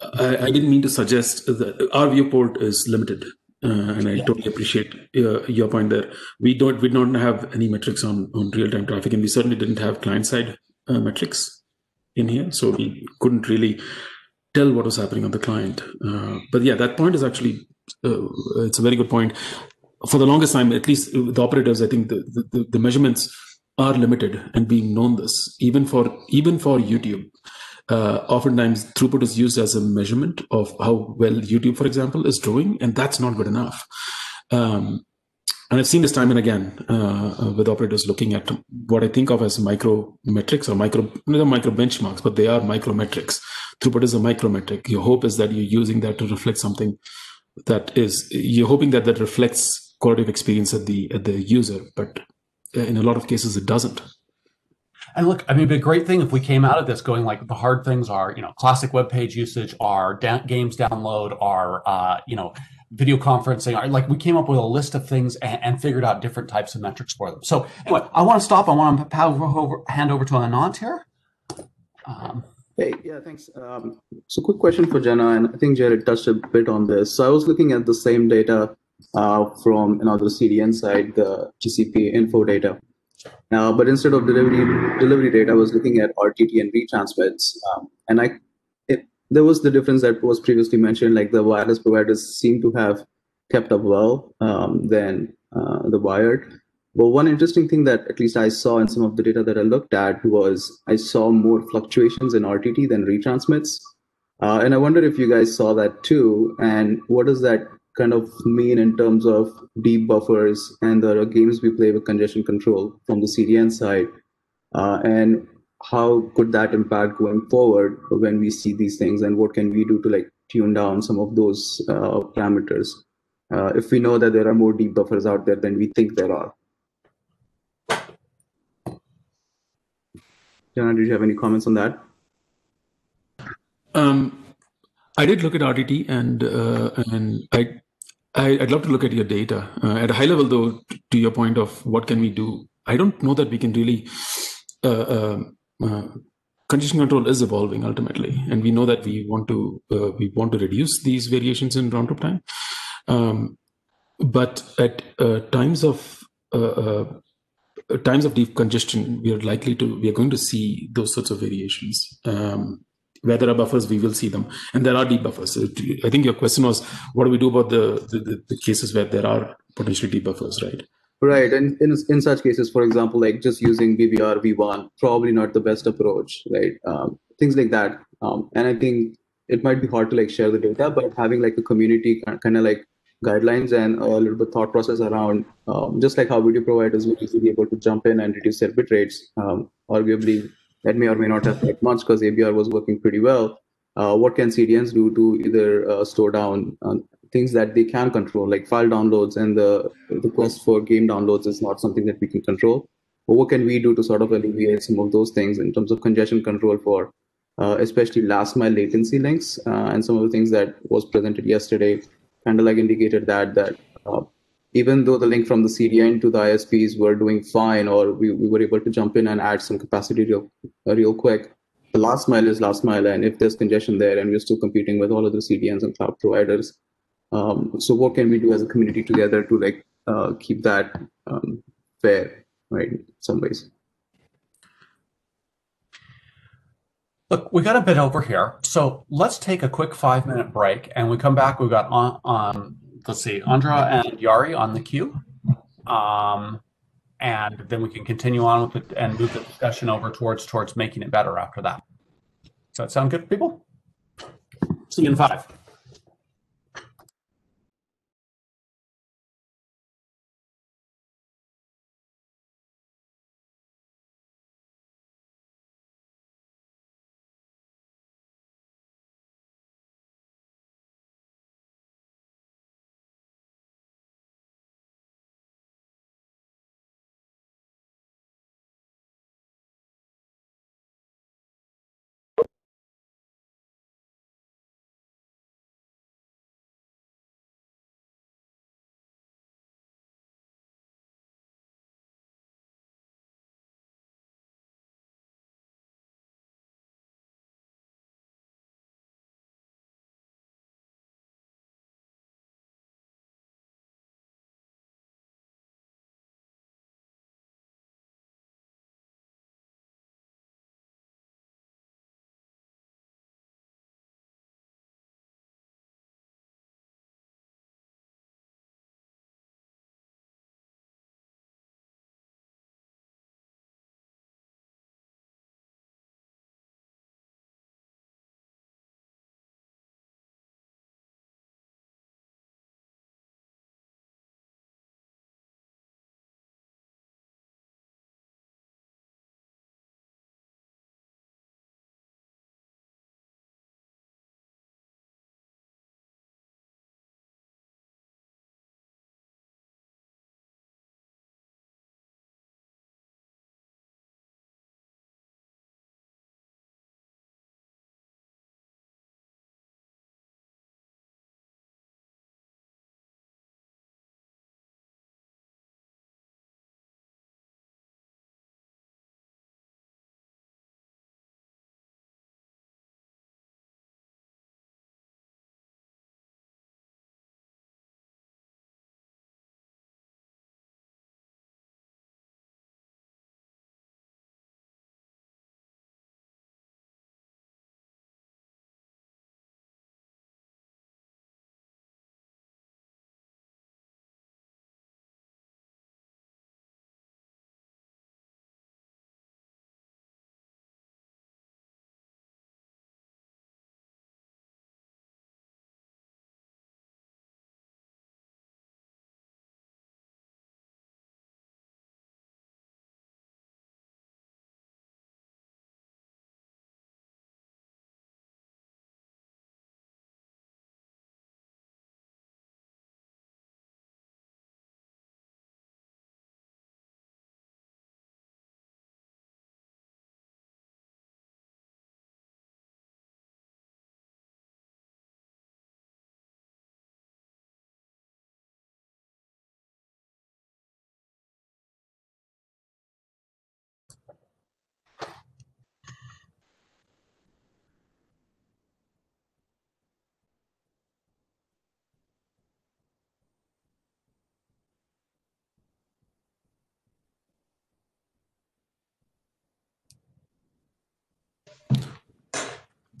I, I didn't mean to suggest that our viewport is limited. Uh, and I yeah. totally appreciate uh, your point there. We don't, we don't have any metrics on, on real time traffic, and we certainly didn't have client side uh, metrics in here. So we couldn't really tell what was happening on the client. Uh, but yeah, that point is actually uh, it's a very good point. For the longest time, at least the operators, I think the, the, the measurements are limited and being known this even for even for YouTube. Uh, oftentimes, throughput is used as a measurement of how well YouTube, for example, is doing, and that's not good enough. Um, and I've seen this time and again uh, with operators looking at what I think of as micro metrics or micro, not micro benchmarks, but they are micro metrics. Throughput is a micro metric. Your hope is that you're using that to reflect something that is, you're hoping that that reflects quality of experience at the at the user, but in a lot of cases it doesn't. And look, I mean, it'd be a great thing if we came out of this going like the hard things are, you know, classic web page usage, our da- games download, our, uh, you know, video conferencing. Our, like we came up with a list of things and, and, figured out different types of metrics for them. So anyway, I want to stop. I want to over, hand over to Anant here. Um, hey, yeah, thanks. Um, so quick question for Jana, and I think Jared touched a bit on this. So I was looking at the same data uh, from another CDN side, the TCP info data. Uh, but instead of delivery delivery data, I was looking at RTT and retransmits, um, and I it, there was the difference that was previously mentioned. Like the wireless providers seem to have kept up well um, than uh, the wired. But one interesting thing that at least I saw in some of the data that I looked at was I saw more fluctuations in RTT than retransmits. Uh, and I wonder if you guys saw that too, and what does that kind of mean in terms of deep buffers and the games we play with congestion control from the CDN side? Uh, and how could that impact going forward when we see these things and what can we do to like tune down some of those uh, parameters uh, if we know that there are more deep buffers out there than we think there are? Jana, did you have any comments on that? Um, I did look at RTT and uh, and I I, would love to look at your data uh, at a high level, though. To your point of what can we do, I don't know that we can really. Uh, uh, uh congestion control is evolving ultimately, and we know that we want to uh, we want to reduce these variations in round trip time. Um, but at uh, times of times of deep congestion, we are likely to we are going to see those sorts of variations. Um, where there are buffers, we will see them. And there are deep buffers. I think your question was, what do we do about the, the, the cases where there are potentially deep buffers, right? Right. And in, in such cases, for example, like just using BBR V1, probably not the best approach, right? Um, things like that. Um, and I think it might be hard to like share the data, but having like a community kind of like guidelines and a little bit thought process around um, just like how video providers will easily be able to jump in and reduce their bit rates, um, arguably that may or may not have affect much because ABR was working pretty well. Uh, what can CDNs do to either uh, slow down uh, things that they can control, like file downloads and the request for game downloads is not something that we can control. But what can we do to sort of alleviate some of those things in terms of congestion control for uh, especially last mile latency links uh, and some of the things that was presented yesterday kind of like indicated that that uh, even though the link from the CDN to the ISPs were doing fine, or we, we were able to jump in and add some capacity real, uh, real quick, the last mile is last mile. And if there's congestion there and we're still competing with all of the CDNs and cloud providers, um, so what can we do as a community together to like uh, keep that um, fair, right? In some ways. Look, we got a bit over here, so let's take a quick five minute break, and we come back. We've got on, on let's see, Andra and Jari on the queue. Um, and then we can continue on with it and move the discussion over towards towards making it better after that. Does that sound good, people? See you in five.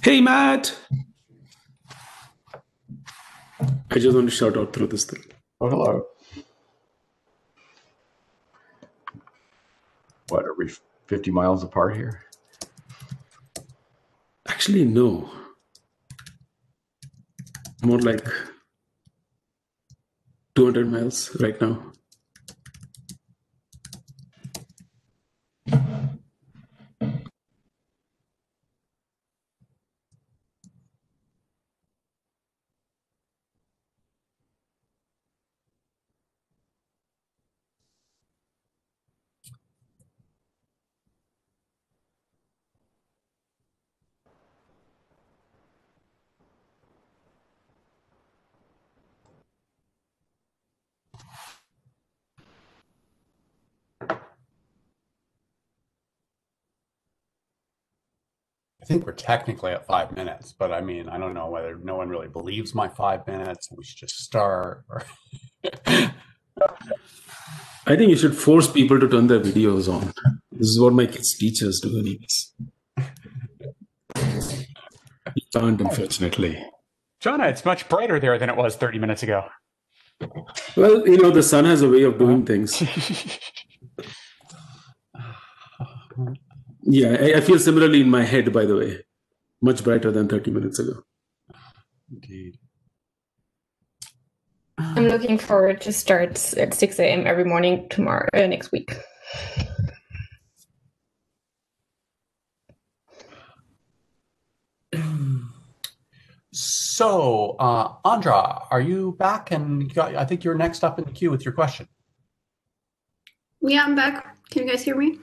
Hey, Matt. I just want to shout out through this thing. Oh, hello. What are we 50 miles apart here? Actually, no. More like 200 miles right now. Think we're technically at five minutes, but I mean, I don't know whether no one really believes my five minutes. We should just start. Or... I think you should force people to turn their videos on. This is what my kids' teachers do, anyways. You can't, unfortunately. Jana, it's much brighter there than it was 30 minutes ago. Well, you know, the sun has a way of doing uh-huh. things. yeah, I, I feel similarly in my head, by the way. Much brighter than 30 minutes ago. Indeed. I'm looking forward to starts at 6 a.m. every morning tomorrow, uh, next week. So, uh, Andra, are you back? And you got, I think you're next up in the queue with your question. Yeah, I'm back. Can you guys hear me?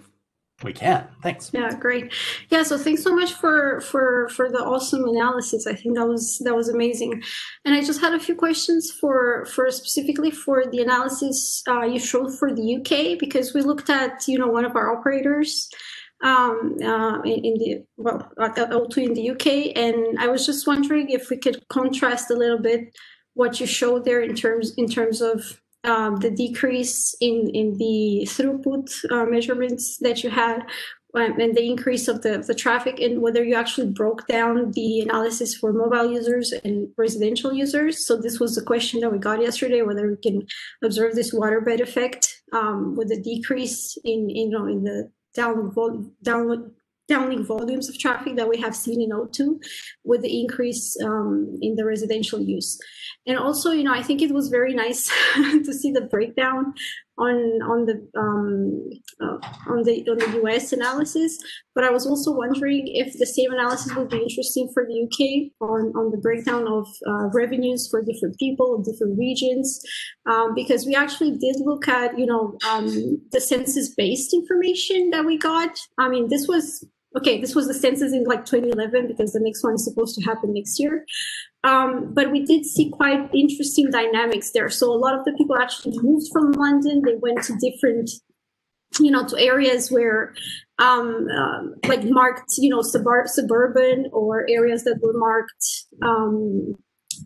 We can. Thanks. Yeah, great. Yeah, so thanks so much for for for the awesome analysis. I think that was that was amazing. And I just had a few questions for for specifically for the analysis uh, you showed for the UK because we looked at you know one of our operators um, uh, in, in the well at O2 in the UK, and I was just wondering if we could contrast a little bit what you showed there in terms in terms of um, the decrease in in the throughput uh, measurements that you had um, and the increase of the, the traffic and whether you actually broke down the analysis for mobile users and residential users. So this was the question that we got yesterday, whether we can observe this waterbed effect um, with the decrease in, you know, in the download, download downlink volumes of traffic that we have seen in O2 with the increase um, in the residential use. And also, you know, I think it was very nice to see the breakdown on on the um, uh, on the on the US analysis. But I was also wondering if the same analysis would be interesting for the UK on on the breakdown of uh, revenues for different people, different regions, um, because we actually did look at you know um, the census based information that we got. I mean, this was okay, this was the census in like 2011 because the next one is supposed to happen next year. Um, but we did see quite interesting dynamics there. So a lot of the people actually moved from London. They went to different, you know, to areas where, um, um, like marked, you know, suburb suburban or areas that were marked, um,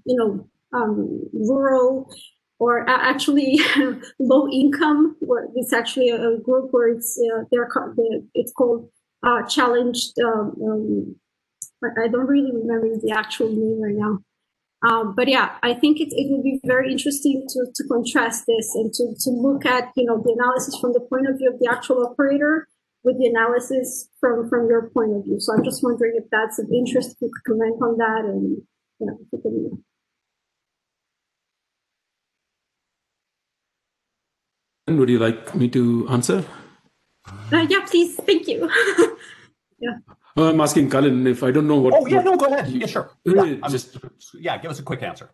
you know, um, rural or actually low income. It's actually a, a group where it's uh, they're it's called uh, challenged. Um, um, I don't really remember the actual name right now. Um, but yeah, I think it, it would be very interesting to, to contrast this and to, to look at you know the analysis from the point of view of the actual operator with the analysis from from your point of view. So I'm just wondering if that's of interest. If you could comment on that and know, if you could, Would you like me to answer? Uh, yeah, please. Thank you. yeah. Uh, I'm asking Cullen if I don't know what. Oh yeah, what no, go ahead. you- Yeah, sure. Uh, Yeah, I'm just just yeah, give us a quick answer.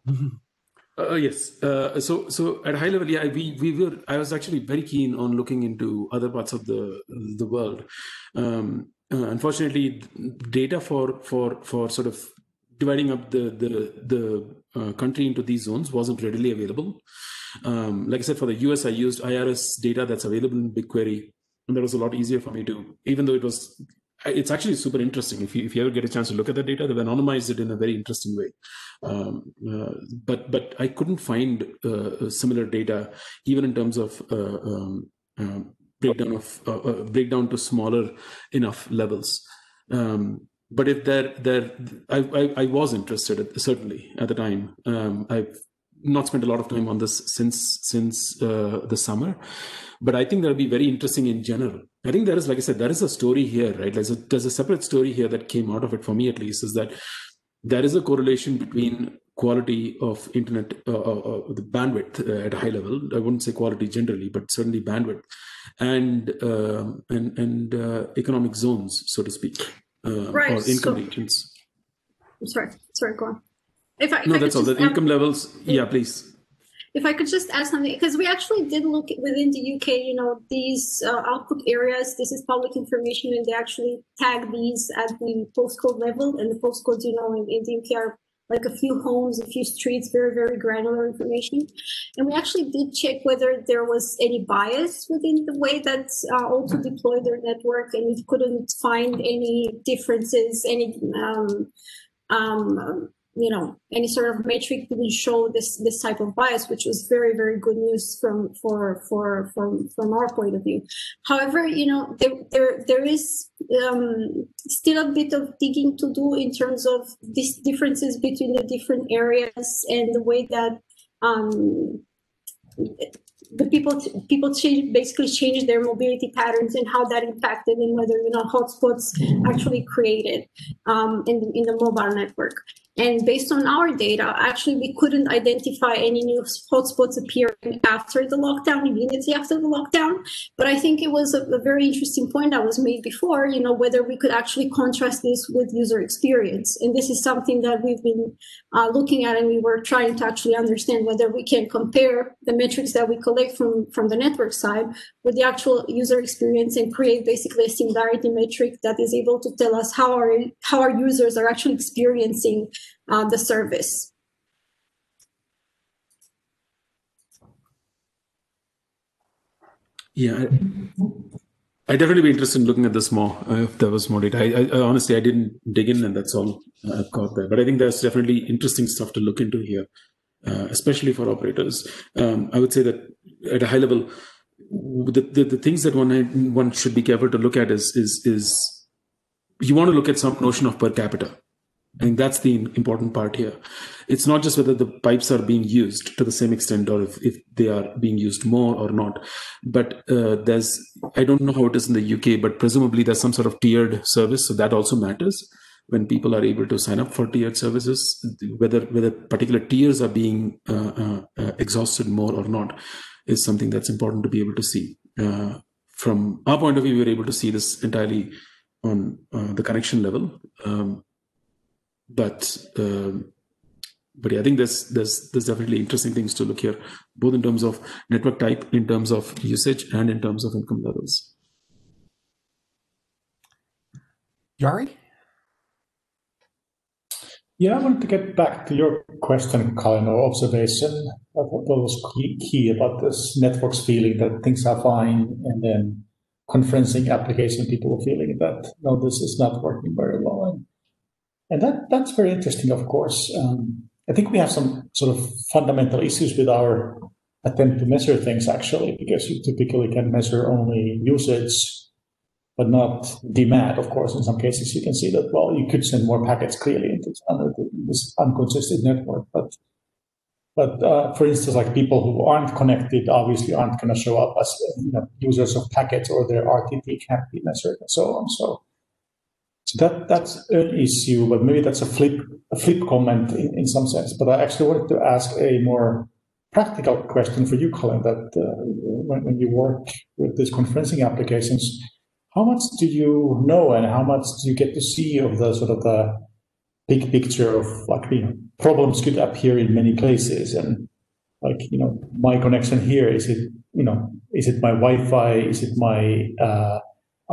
Uh, yes. Uh, so, so at a high level, yeah, we we were. I was actually very keen on looking into other parts of the the world. Um, uh, unfortunately, data for for for sort of dividing up the the the uh, country into these zones wasn't readily available. Um, like I said, for the US, I used IRS data that's available in BigQuery, and that was a lot easier for me to, even though it was it's actually super interesting. If you if you ever get a chance to look at the data, they've anonymized it in a very interesting way. Um, uh, but but I couldn't find uh, similar data even in terms of uh, um, um breakdown of uh, uh, breakdown to smaller enough levels. Um, but if there, there, I, I, I was interested certainly at the time. Um, I've not spent a lot of time on this since since uh, the summer, but I think that'll be very interesting in general. I think there is, like I said, there is a story here, right? There's a, there's a separate story here that came out of it for me at least, is that there is a correlation between quality of internet, uh, uh, uh the bandwidth uh, at a high level. I wouldn't say quality generally, but certainly bandwidth, and um, and and uh, economic zones, so to speak, uh, Right, or income so- regions. I'm sorry, sorry, go on. If I, if No, I that's all. The income levels. Yeah, please. If I could just add something, because we actually did look within the UK, you know, these uh, output areas, this is public information, and they actually tag these at the postcode level. And the postcodes, you know, in, in the UK are like a few homes, a few streets, very, very granular information. And we actually did check whether there was any bias within the way that uh, also deployed their network, and we couldn't find any differences, any um, um, you know any sort of metric didn't show this this type of bias which was very very good news from for for from from our point of view however you know there there, there is um, still a bit of digging to do in terms of these differences between the different areas and the way that um, the people people change basically change their mobility patterns and how that impacted and whether you know hotspots actually created um, in the, in the mobile network. And based on our data, actually we couldn't identify any new hotspots appearing after the lockdown, immediately after the lockdown. But I think it was a, a very interesting point that was made before, you know, whether we could actually contrast this with user experience. And this is something that we've been uh, looking at and we were trying to actually understand whether we can compare the metrics that we collect from, from the network side with the actual user experience and create basically a similarity metric that is able to tell us how our, how our users are actually experiencing uh, the service. Yeah, I, I'd definitely be interested in looking at this more uh, if there was more data. I, I honestly I didn't dig in, and that's all I've got there. But I think there's definitely interesting stuff to look into here, uh, especially for operators. Um, I would say that at a high level, the, the, the things that one one should be careful to look at is is is you want to look at some notion of per capita. I think that's the important part here. It's not just whether the pipes are being used to the same extent or if, if they are being used more or not. But uh, there's, I don't know how it is in the UK, but presumably there's some sort of tiered service. So that also matters when people are able to sign up for tiered services, whether, whether particular tiers are being uh, uh, uh, exhausted more or not is something that's important to be able to see. Uh, from our point of view, we're able to see this entirely on uh, the connection level. Um, but um, but yeah, I think there's there's there's definitely interesting things to look here, both in terms of network type, in terms of usage, and in terms of income levels. Jari? Yeah, I wanted to get back to your question, Cullen, or observation. Of what was key, key about this network's feeling that things are fine, and then conferencing application people feeling that no, this is not working very well. And, and that that's very interesting, of course. Um, I think we have some sort of fundamental issues with our attempt to measure things actually, because you typically can measure only usage, but not demand. Of course, in some cases you can see that well, you could send more packets clearly into this unconsistent network, but but uh, for instance, like people who aren't connected obviously aren't going to show up as you know, users of packets, or their RTT can't be measured, and so on. So so that that's an issue, but maybe that's a flip a flip comment in, in some sense. But I actually wanted to ask a more practical question for you, Cullen. That uh, when, when you work with these conferencing applications, how much do you know, and how much do you get to see of the sort of the big picture of like you know problems could appear in many places, and like you know my connection here is it you know is it my Wi-Fi, is it my uh,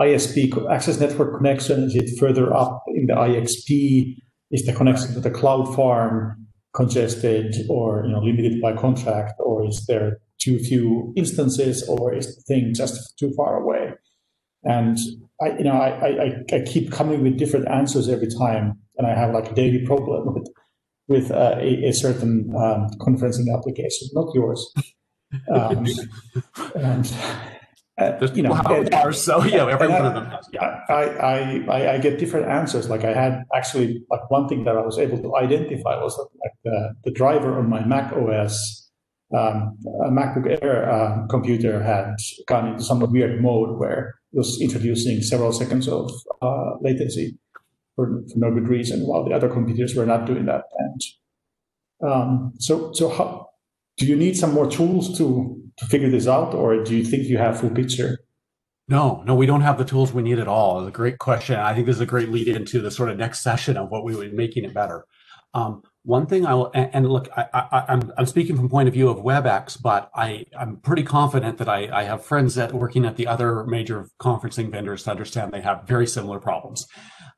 ISP access network connection? Is it further up in the IXP? Is the connection to the cloud farm congested or you know limited by contract, or is there too few instances, or is the thing just too far away? And I, you know, I, I, I keep coming with different answers every time, and I have like a daily problem with with uh, a, a, certain um, conferencing application, not yours. Um, and Uh, There's you know, and- so yeah, every one I- of them has. Yeah. I, I, I, I get different answers. Like I had actually like one thing that I was able to identify was that like the, the driver on my Mac OS, um, a MacBook Air uh, computer had gone into some weird mode where it was introducing several seconds of uh, latency for, for no good reason, while the other computers were not doing that. And um, so, so how do you need some more tools to to figure this out, or do you think you have full picture? No, no, we don't have the tools we need at all. It's a great question. I think this is a great lead into the sort of next session of what we would be making it better. Um, one thing I will, and, look, I, I, I'm I'm speaking from point of view of WebEx, but I I'm pretty confident that I, I have friends that are working at the other major conferencing vendors to understand they have very similar problems.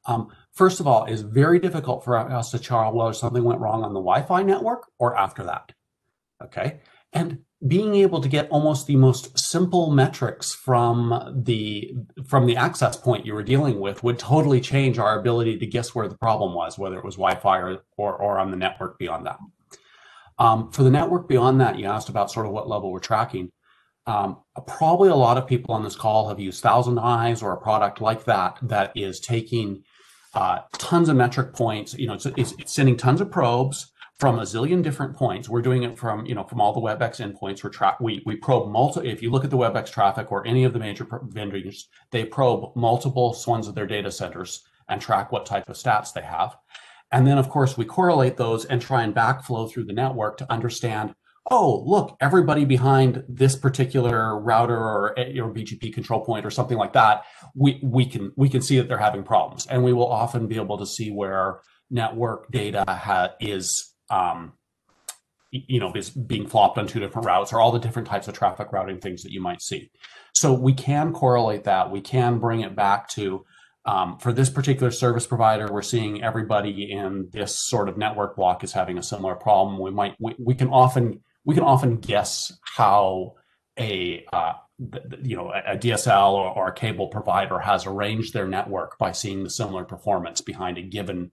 Um, first of all, it's very difficult for us to tell whether something went wrong on the Wi-Fi network or after that. Okay, and being able to get almost the most simple metrics from the from the access point you were dealing with would totally change our ability to guess where the problem was, whether it was Wi-Fi or or, or on the network beyond that. Um, for the network beyond that, you asked about sort of what level we're tracking. Um, probably a lot of people on this call have used ThousandEyes or a product like that that is taking uh, tons of metric points. You know, it's, it's, it's sending tons of probes from a zillion different points. We're doing it from you know from all the WebEx endpoints. We're tra- we we probe multiple. If you look at the WebEx traffic or any of the major pro- vendors, they probe multiple ones of their data centers and track what type of stats they have. And then of course we correlate those and try and backflow through the network to understand. Oh, look! Everybody behind this particular router or eh, or BGP control point or something like that, we we can we can see that they're having problems, and we will often be able to see where network data ha- is um, you know, is being flopped on two different routes or all the different types of traffic routing things that you might see. So we can correlate that. We can bring it back to, um, for this particular service provider, we're seeing everybody in this sort of network block is having a similar problem. We might, we, we can often, we can often guess how a, uh, you know, a DSL or, or a cable provider has arranged their network by seeing the similar performance behind a given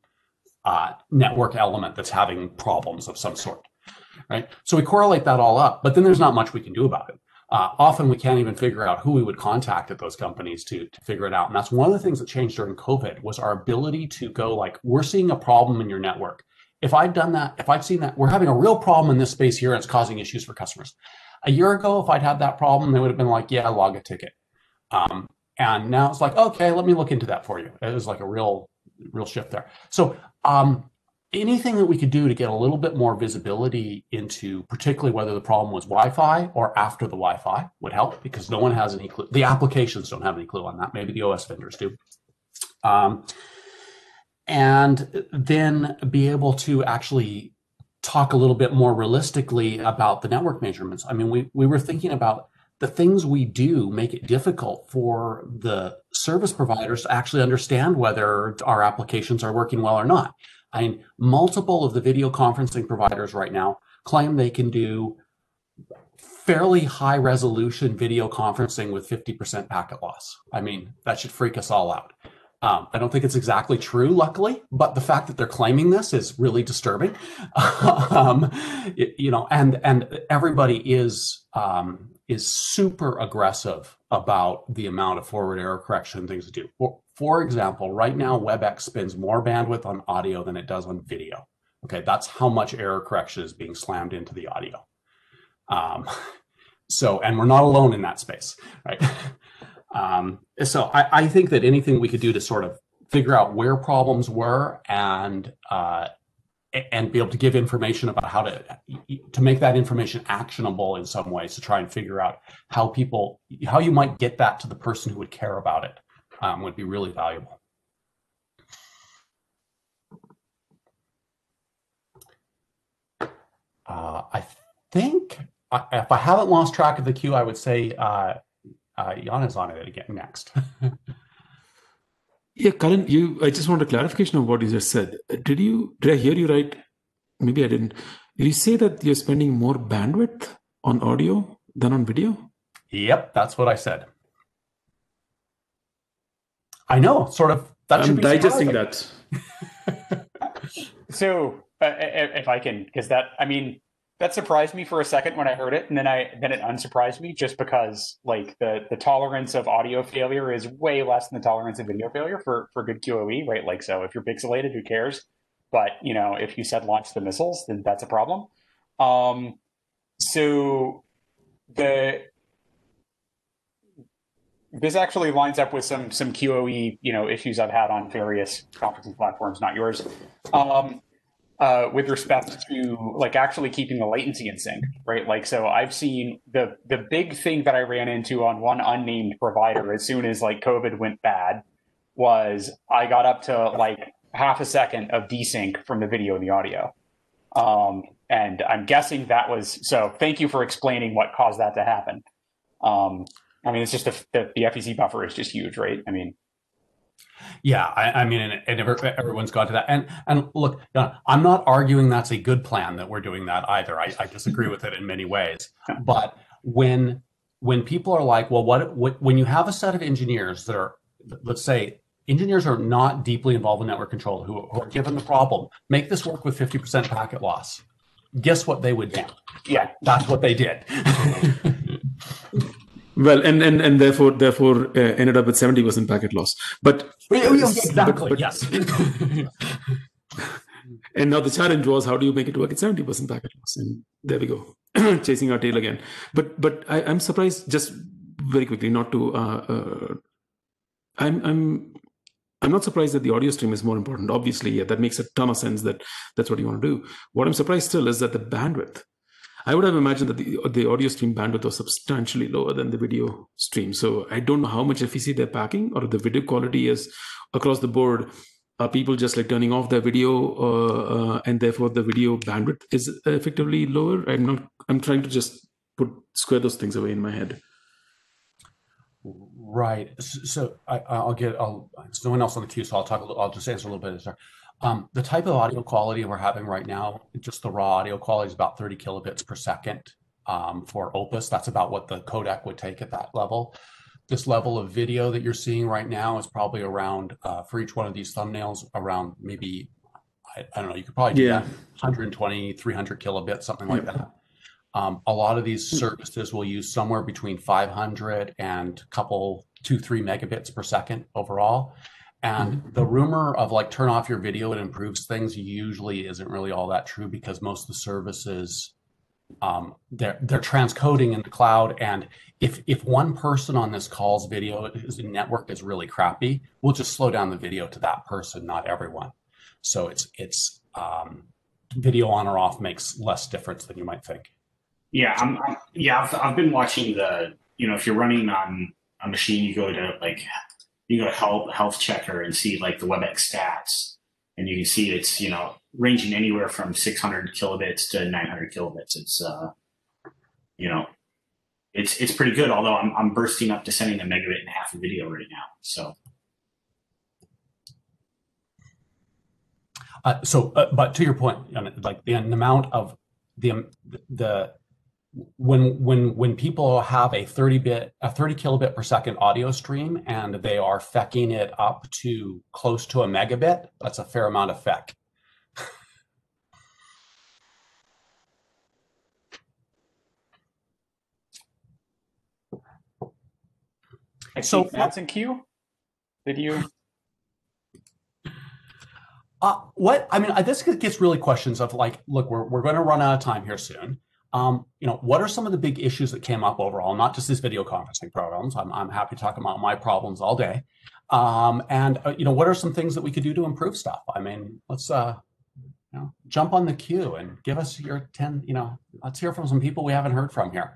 uh, network element that's having problems of some sort, right? So we correlate that all up, but then there's not much we can do about it. Uh, often we can't even figure out who we would contact at those companies to, to figure it out. And that's one of the things that changed during COVID was our ability to go like, we're seeing a problem in your network. If I'd done that, if I'd seen that, we're having a real problem in this space here and it's causing issues for customers. A year ago, if I'd had that problem, they would have been like, yeah, log a ticket. Um, and now it's like, okay, let me look into that for you. It was like a real, real shift there. So um, anything that we could do to get a little bit more visibility into particularly whether the problem was Wi-Fi or after the Wi-Fi would help because no one has any clue. The applications don't have any clue on that. Maybe the OS vendors do. Um, and then be able to actually talk a little bit more realistically about the network measurements. I mean, we, we were thinking about the things we do make it difficult for the service providers to actually understand whether our applications are working well or not. I mean, multiple of the video conferencing providers right now claim they can do fairly high resolution video conferencing with 50% packet loss. I mean, that should freak us all out. Um, I don't think it's exactly true, luckily, but the fact that they're claiming this is really disturbing. um, you, you know, and and everybody is um, is super aggressive about the amount of forward error correction things to do. For, for example, right now WebEx spends more bandwidth on audio than it does on video. Okay, that's how much error correction is being slammed into the audio. Um, so, and we're not alone in that space, right? Um, so I, I, think that anything we could do to sort of figure out where problems were and uh, and be able to give information about how to to make that information actionable in some ways to try and figure out how people how you might get that to the person who would care about it um, would be really valuable. Uh, I think if I haven't lost track of the queue, I would say uh, uh, Jan is on it again next. yeah, Karan, you. I just want a clarification of what you just said. Did you? Did I hear you right? Maybe I didn't. Did you say that you're spending more bandwidth on audio than on video? Yep, that's what I said. I know, sort of. That I'm digesting that. so, uh, if I can, because that, I mean, that surprised me for a second when I heard it, and then I then it unsurprised me just because like the the tolerance of audio failure is way less than the tolerance of video failure for for good QoE, right? Like so, if you're pixelated, who cares? But you know, if you said launch the missiles, then that's a problem. Um, so the this actually lines up with some some QoE you know issues I've had on various conferencing platforms, not yours. Um, uh, with respect to like actually keeping the latency in sync, right? Like, so I've seen the the big thing that I ran into on one unnamed provider as soon as like COVID went bad was I got up to like half a second of desync from the video and the audio. Um, and I'm guessing that was so. Thank you for explaining what caused that to happen. Um, I mean, it's just the, the, the FEC buffer is just huge, right? I mean, yeah, I, I mean, and, and everyone's gone to that. And and look, I'm not arguing that's a good plan that we're doing that either. I, I disagree with it in many ways. But when when people are like, well, what, what when you have a set of engineers that are, let's say, engineers are not deeply involved in network control who, who are given the problem, make this work with 50% packet loss. Guess what they would do? Yeah, that's what they did. Well, and and and therefore therefore uh, ended up with seventy percent packet loss. But exactly, but, but, yes. and now the challenge was how do you make it work at seventy percent packet loss? And there we go, chasing our tail again. But but I, am surprised. Just very quickly, not to. Uh, uh, I'm I'm I'm not surprised that the audio stream is more important. Obviously, yeah, that makes a ton of sense. That that's what you want to do. What I'm surprised still is that the bandwidth I would have imagined that the, the audio stream bandwidth was substantially lower than the video stream. So I don't know how much FEC they're packing or the video quality is across the board. Are people just like turning off their video uh, uh, and therefore the video bandwidth is effectively lower? I'm not, I'm trying to just put square those things away in my head. Right. So I, will get. I'll. no one else on the queue, so I'll talk. A little, I'll just answer a little bit. Um, the type of audio quality we're having right now, just the raw audio quality is about 30 kilobits per second um, for Opus. That's about what the codec would take at that level. This level of video that you're seeing right now is probably around, uh, for each one of these thumbnails, around maybe, I, I don't know, you could probably do yeah. 120, 300 kilobits, something like yeah. that. Um, a lot of these services will use somewhere between 500 and a couple, two, three megabits per second overall. And mm-hmm. the rumor of like turn off your video, it improves things usually isn't really all that true because most of the services um, they're they're transcoding in the cloud. And if if one person on this call's video is network is really crappy, we'll just slow down the video to that person, not everyone. So it's it's um, video on or off makes less difference than you might think. Yeah, I'm, I'm yeah, I've, I've been watching the you know if you're running on a machine, you go to like you go to health health checker and see like the WebEx stats, and you can see it's you know ranging anywhere from 600 kilobits to 900 kilobits. It's uh, you know, it's it's pretty good. Although I'm I'm bursting up to sending a megabit and a half of video right now. So. Uh, so, uh, but to your point, like the, the amount of the the when when when people have a 30 bit a 30 kilobit per second audio stream and they are fecking it up to close to a megabit that's a fair amount of feck so that's in queue did you? Uh, what i mean this gets really questions of like look we're, we're going to run out of time here soon um, you know, what are some of the big issues that came up overall? Not just these video conferencing programs. I'm, I'm happy to talk about my problems all day. Um, and uh, you know, what are some things that we could do to improve stuff? I mean, let's uh, you know, jump on the queue and give us your ten. You know, let's hear from some people we haven't heard from here.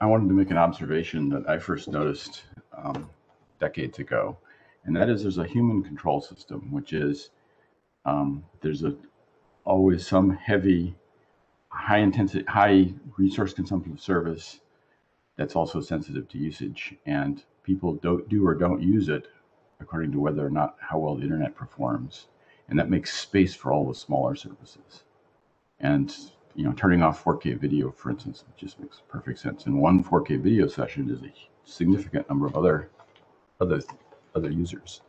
I wanted to make an observation that I first noticed um, decades ago, and that is there's a human control system, which is um, there's a always some heavy high intensity, high resource consumptive service that's also sensitive to usage. And people don't do or don't use it according to whether or not how well the internet performs. And that makes space for all the smaller services. And you know, turning off 4K video, for instance, just makes perfect sense. And one 4K video session is a significant number of other other other users.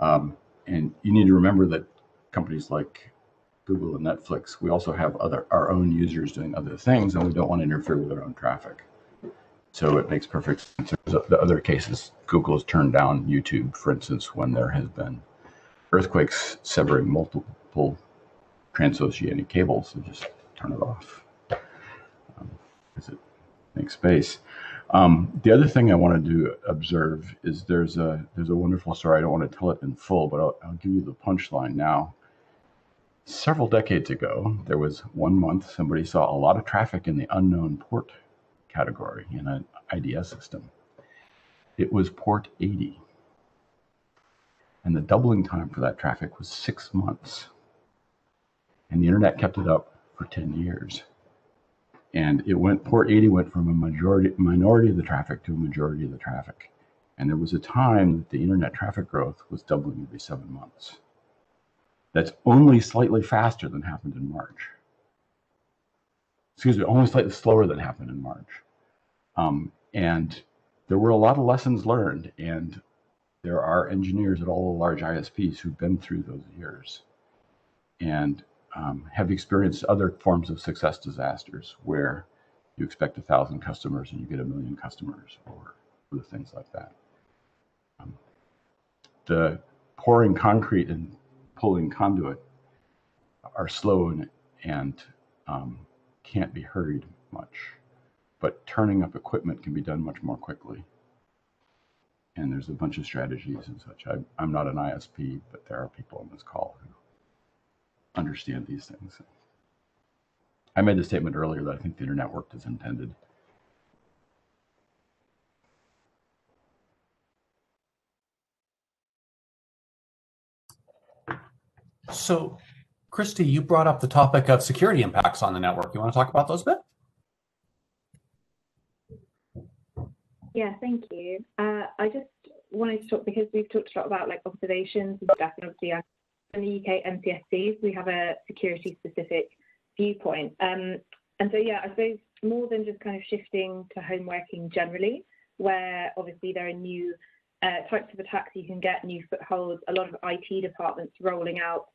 Um, and you need to remember that companies like Google and Netflix, we also have other our own users doing other things, and we don't want to interfere with their own traffic. So it makes perfect sense. The other cases, Google has turned down YouTube, for instance, when there has been earthquakes severing multiple transoceanic cables, and just turn it off because um, it makes space. Um, the other thing I wanted to observe is there's a there's a wonderful story. I don't want to tell it in full, but I'll, I'll give you the punchline now. Several decades ago, there was one month somebody saw a lot of traffic in the unknown port category in an IDS system. It was port 80. And the doubling time for that traffic was six months. And the internet kept it up for 10 years and it went port 80 went from a majority minority of the traffic to a majority of the traffic and there was a time that the internet traffic growth was doubling every seven months that's only slightly faster than happened in march excuse me only slightly slower than happened in march um, and there were a lot of lessons learned and there are engineers at all the large isps who've been through those years and um, have experienced other forms of success disasters where you expect a thousand customers and you get a million customers or things like that. Um, the pouring concrete and pulling conduit are slow and, and um, can't be hurried much, but turning up equipment can be done much more quickly. And there's a bunch of strategies and such. I, I'm not an ISP, but there are people on this call who understand these things. I made the statement earlier that I think the internet worked as intended. So, Kirsty, you brought up the topic of security impacts on the network. You want to talk about those a bit? Yeah, thank you. Uh, I just wanted to talk because we've talked a lot about like observations and stuff, and obviously in the UK NCSC's, we have a security specific viewpoint. Um, and so, yeah, I suppose more than just kind of shifting to home working generally, where obviously there are new uh, types of attacks you can get, new footholds, a lot of IT departments rolling out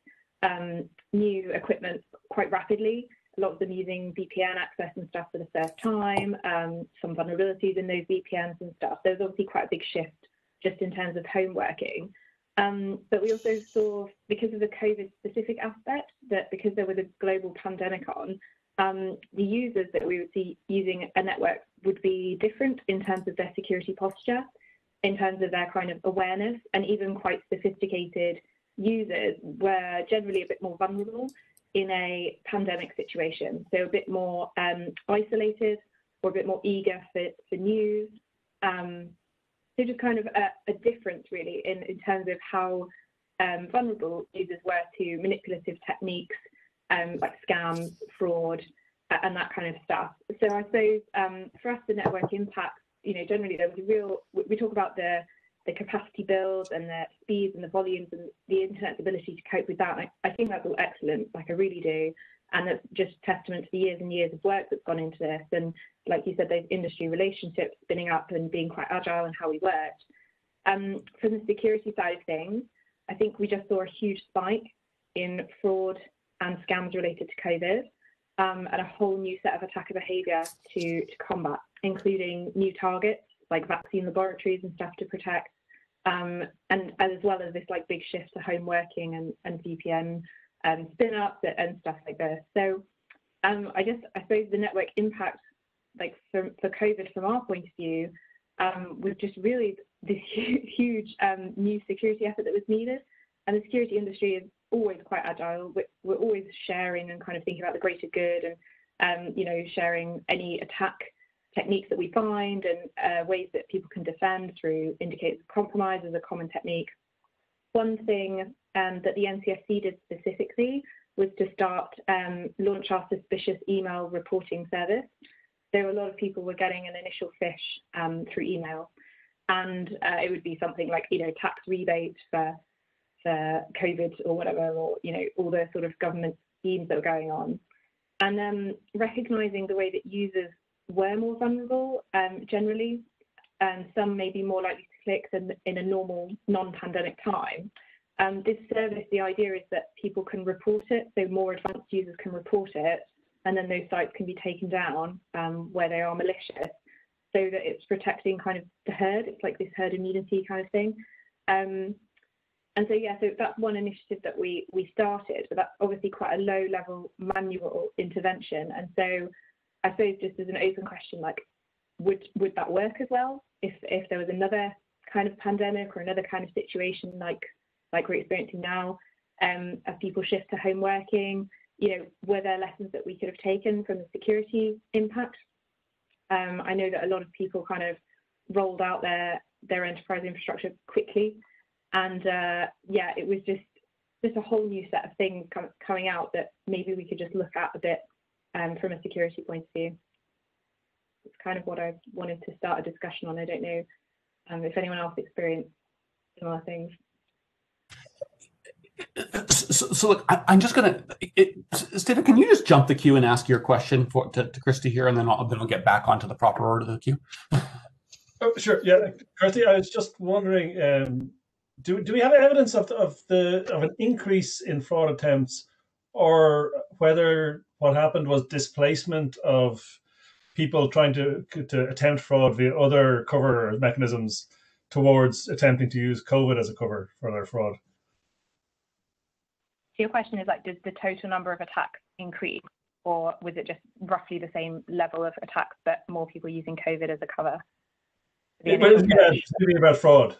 new equipment quite rapidly. A lot of them using VPN access and stuff for the first time, um, some vulnerabilities in those VPNs and stuff. There's obviously quite a big shift just in terms of home working. Um, but we also saw, because of the COVID specific aspect, that because there was a global pandemic on, um, the users that we would see using a network would be different in terms of their security posture, in terms of their kind of awareness, and even quite sophisticated users were generally a bit more vulnerable in a pandemic situation. So a bit more um, isolated or a bit more eager for, for news. Um, so just kind of a, a difference really in, in terms of how um, vulnerable users were to manipulative techniques um, like scams, fraud, and that kind of stuff. So I suppose um, for us, the network impacts, you know, generally there was a real, we talk about the, the capacity build and the speeds and the volumes and the internet's ability to cope with that. I, I think that's all excellent, like I really do. And that's just testament to the years and years of work that's gone into this. And like you said, those industry relationships spinning up and being quite agile and how we worked. Um, from the security side of things, I think we just saw a huge spike in fraud and scams related to COVID um, and a whole new set of attacker behavior to, to combat, including new targets like vaccine laboratories and stuff to protect, um, and as well as this like big shift to home working and, and VPN um, spin ups and stuff like this. So um, I just I suppose the network impact like for, COVID from our point of view um, was just really this huge um, new security effort that was needed. And the security industry is always quite agile. We're, we're always sharing and kind of thinking about the greater good and um, you know sharing any attack techniques that we find and uh, ways that people can defend through indicators of compromise as a common technique. One thing um, that the NCSC did specifically was to start um, launch our suspicious email reporting service. So a lot of people were getting an initial phish um, through email, and uh, it would be something like you know tax rebate for for COVID or whatever, or you know all the sort of government schemes that were going on, and um, recognizing the way that users were more vulnerable um, generally, and some may be more likely to click than in a normal non-pandemic time Um, this service, the idea is that people can report it, so more advanced users can report it, and then those sites can be taken down um, where they are malicious, so that it's protecting kind of the herd. It's like this herd immunity kind of thing. Um, and so yeah, so that's one initiative that we we started, but that's obviously quite a low level manual intervention. And so I suppose just as an open question, like would would that work as well if if there was another kind of pandemic or another kind of situation like like we're experiencing now, um, as people shift to home working, you know, were there lessons that we could have taken from the security impact? Um, I know that a lot of people kind of rolled out their their enterprise infrastructure quickly and uh, yeah, it was just just a whole new set of things com- coming out that maybe we could just look at a bit um, from a security point of view. It's kind of what I wanted to start a discussion on. I don't know um, if anyone else experienced similar things. So, so look, I, am just gonna, it, Stephen, can you just jump the queue and ask your question for to, to Kirsty here, and then I'll then I'll get back onto the proper order of the queue. Oh, sure. Yeah, Kirsty, I was just wondering. Um, do, do we have evidence of, of the of an increase in fraud attempts or whether what happened was displacement of people trying to to attempt fraud via other cover mechanisms towards attempting to use COVID as a cover for their fraud. So your question is like, does the total number of attacks increase, or was it just roughly the same level of attacks, but more people using COVID as a cover? Yeah, yeah, about fraud.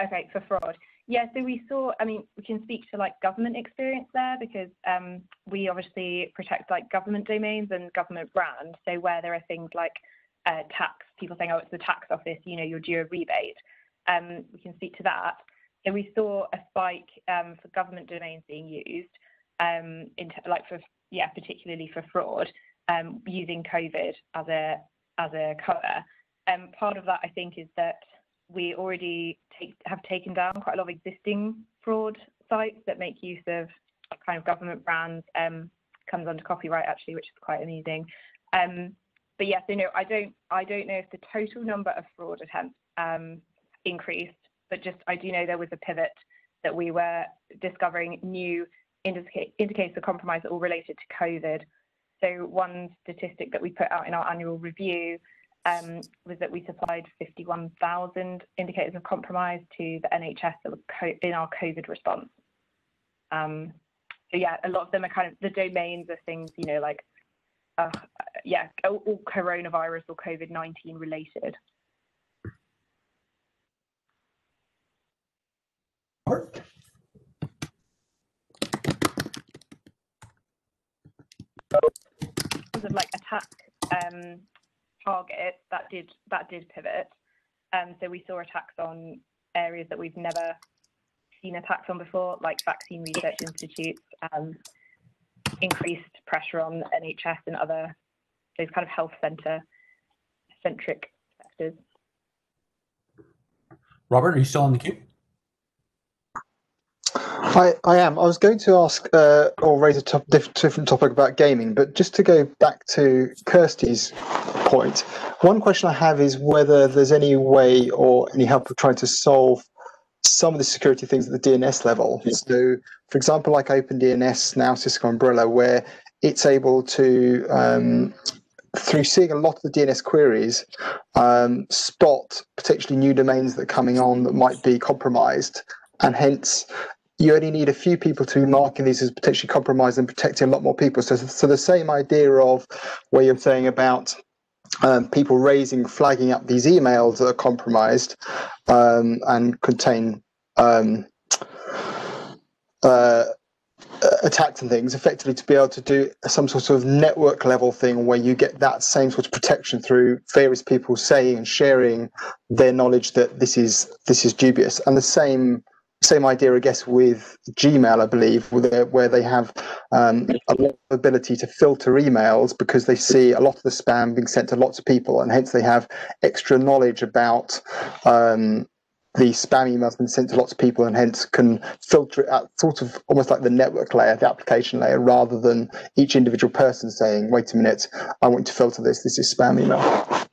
Okay, for fraud. Yeah, so we saw, I mean, we can speak to like government experience there because um, we obviously protect like government domains and government brands. So where there are things like uh, tax, people saying, oh, it's the tax office, you know, you're due a rebate. Um, we can speak to that. So we saw a spike um, for government domains being used, um, into, like for, yeah, particularly for fraud, um, using COVID as a, as a cover. And um, part of that, I think, is that we already take, have taken down quite a lot of existing fraud sites that make use of kind of government brands. Um, comes under copyright actually, which is quite amusing. Um, but yes, so no, I don't, I don't know if the total number of fraud attempts um, increased, but just I do know there was a pivot that we were discovering new indica- indicators of compromise all related to COVID. So one statistic that we put out in our annual review um, was that we supplied 51,000 indicators of compromise to the NHS that were in our COVID response. Um, so yeah, a lot of them are kind of the domains of things, you know, like uh, yeah, all, all coronavirus or COVID 19 related. of like attack um, target, that did that did pivot. Um, so we saw attacks on areas that we've never seen attacks on before, like vaccine research institutes, um, increased pressure on NHS and other those kind of health centre centric sectors. Robert, are you still on the queue? I, I am. I was going to ask uh, or raise a top, different topic about gaming, but just to go back to Kirsty's point, one question I have is whether there's any way or any help of trying to solve some of the security things at the DNS level. So, for example, like OpenDNS now, Cisco Umbrella, where it's able to, um, through seeing a lot of the DNS queries, um, spot potentially new domains that are coming on that might be compromised and hence you only need a few people to be marking these as potentially compromised and protecting a lot more people. So, so the same idea of where you're saying about um, people raising, flagging up these emails that are compromised um, and contain um, uh, attacks and things, effectively to be able to do some sort of network level thing where you get that same sort of protection through various people saying and sharing their knowledge that this is this is dubious, and the same same idea, I guess, with Gmail, I believe, where, where they have um, a lot of ability to filter emails because they see a lot of the spam being sent to lots of people, and hence they have extra knowledge about um, the spam emails being sent to lots of people, and hence can filter it at sort of almost like the network layer, the application layer, rather than each individual person saying, "Wait a minute, I want to filter this. This is spam email."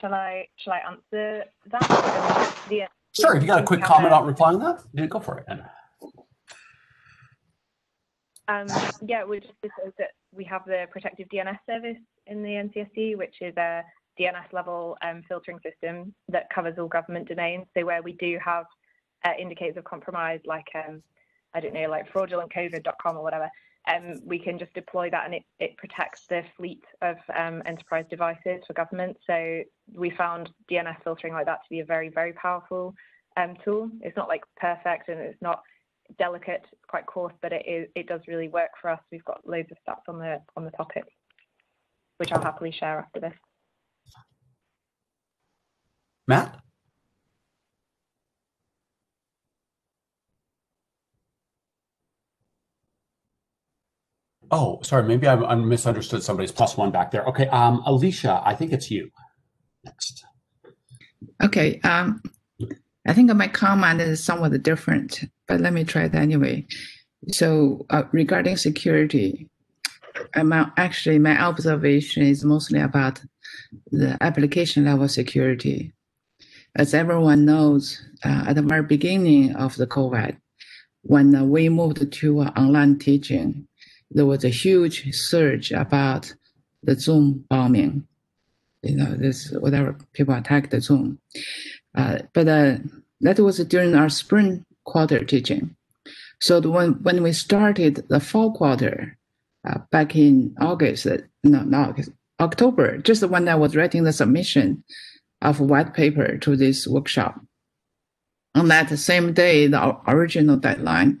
Shall I shall I answer that? The, Sure. If you got a quick comment on replying to that, yeah, go for it. Anna. Um, yeah, we just disclosed that we have the protective DNS service in the NCSC, which is a DNS level um, filtering system that covers all government domains. So where we do have uh, indicators of compromise, like um, I don't know, like fraudulentcovid.com or whatever, um, we can just deploy that and it, it protects the fleet of um, enterprise devices for government. So we found DNS filtering like that to be a very, very powerful um, tool. It's not like perfect and it's not delicate, it's quite coarse, but it is it does really work for us. We've got loads of stats on the on the topic, which I'll happily share after this. Matt? Oh, sorry. Maybe I, misunderstood somebody's plus one back there. Okay. Um, Lixia, I think it's you. Next. Okay. Um, I think my comment is somewhat different, but let me try it anyway. So uh, regarding security, I'm uh, actually my observation is mostly about the application level security. As everyone knows, uh, at the very beginning of the COVID, when uh, we moved to online teaching, there was a huge surge about the Zoom bombing. You know, this whatever people attacked the Zoom. Uh, but uh, that was during our spring quarter teaching. So the when when we started the fall quarter uh, back in August, uh, no, August, October, just when I was writing the submission of white paper to this workshop. On that same day, the original deadline,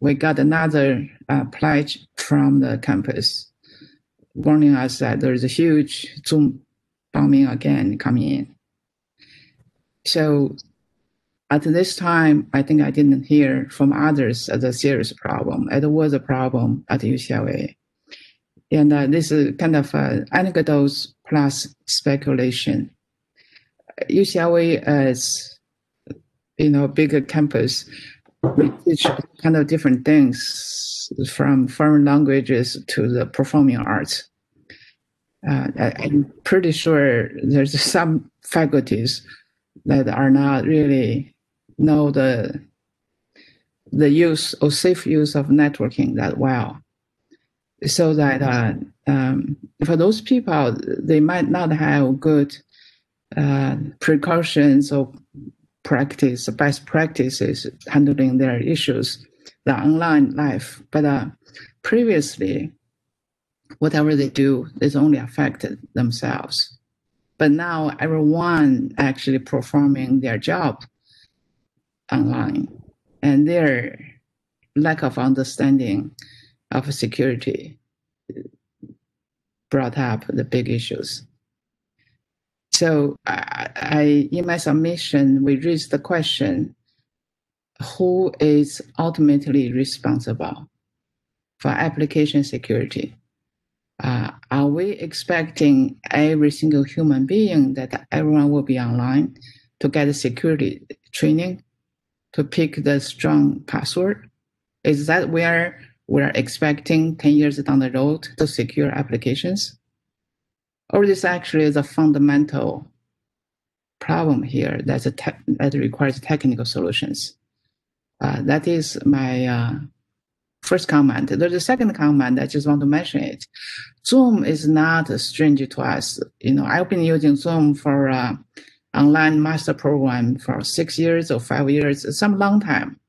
we got another uh, pledge from the campus warning us that there is a huge Zoom bombing again coming in. So at this time, I think I didn't hear from others as a serious problem. It was a problem at UCLA. And uh, this is kind of uh, anecdotes plus speculation. UCLA is, you know, bigger campus. We teach kind of different things from foreign languages to the performing arts. Uh, I'm pretty sure there's some faculties that are not really know the the use or safe use of networking that well so that uh, um, for those people they might not have good uh, precautions or practice best practices handling their issues the online life. But uh, previously whatever they do is only affected themselves. But now everyone actually performing their job online and their lack of understanding of security brought up the big issues so I, I in my submission we raised the question who is ultimately responsible for application security uh, are we expecting every single human being that everyone will be online to get security training to pick the strong password? Is that where we're expecting 10 years down the road to secure applications? Or this actually is a fundamental problem here that's tech that requires technical solutions? Uh, that is my uh, first comment. There's a second comment. I just want to mention it. Zoom is not a stranger to us. You know, I've been using Zoom for uh, online master program for six years or five years, some long time,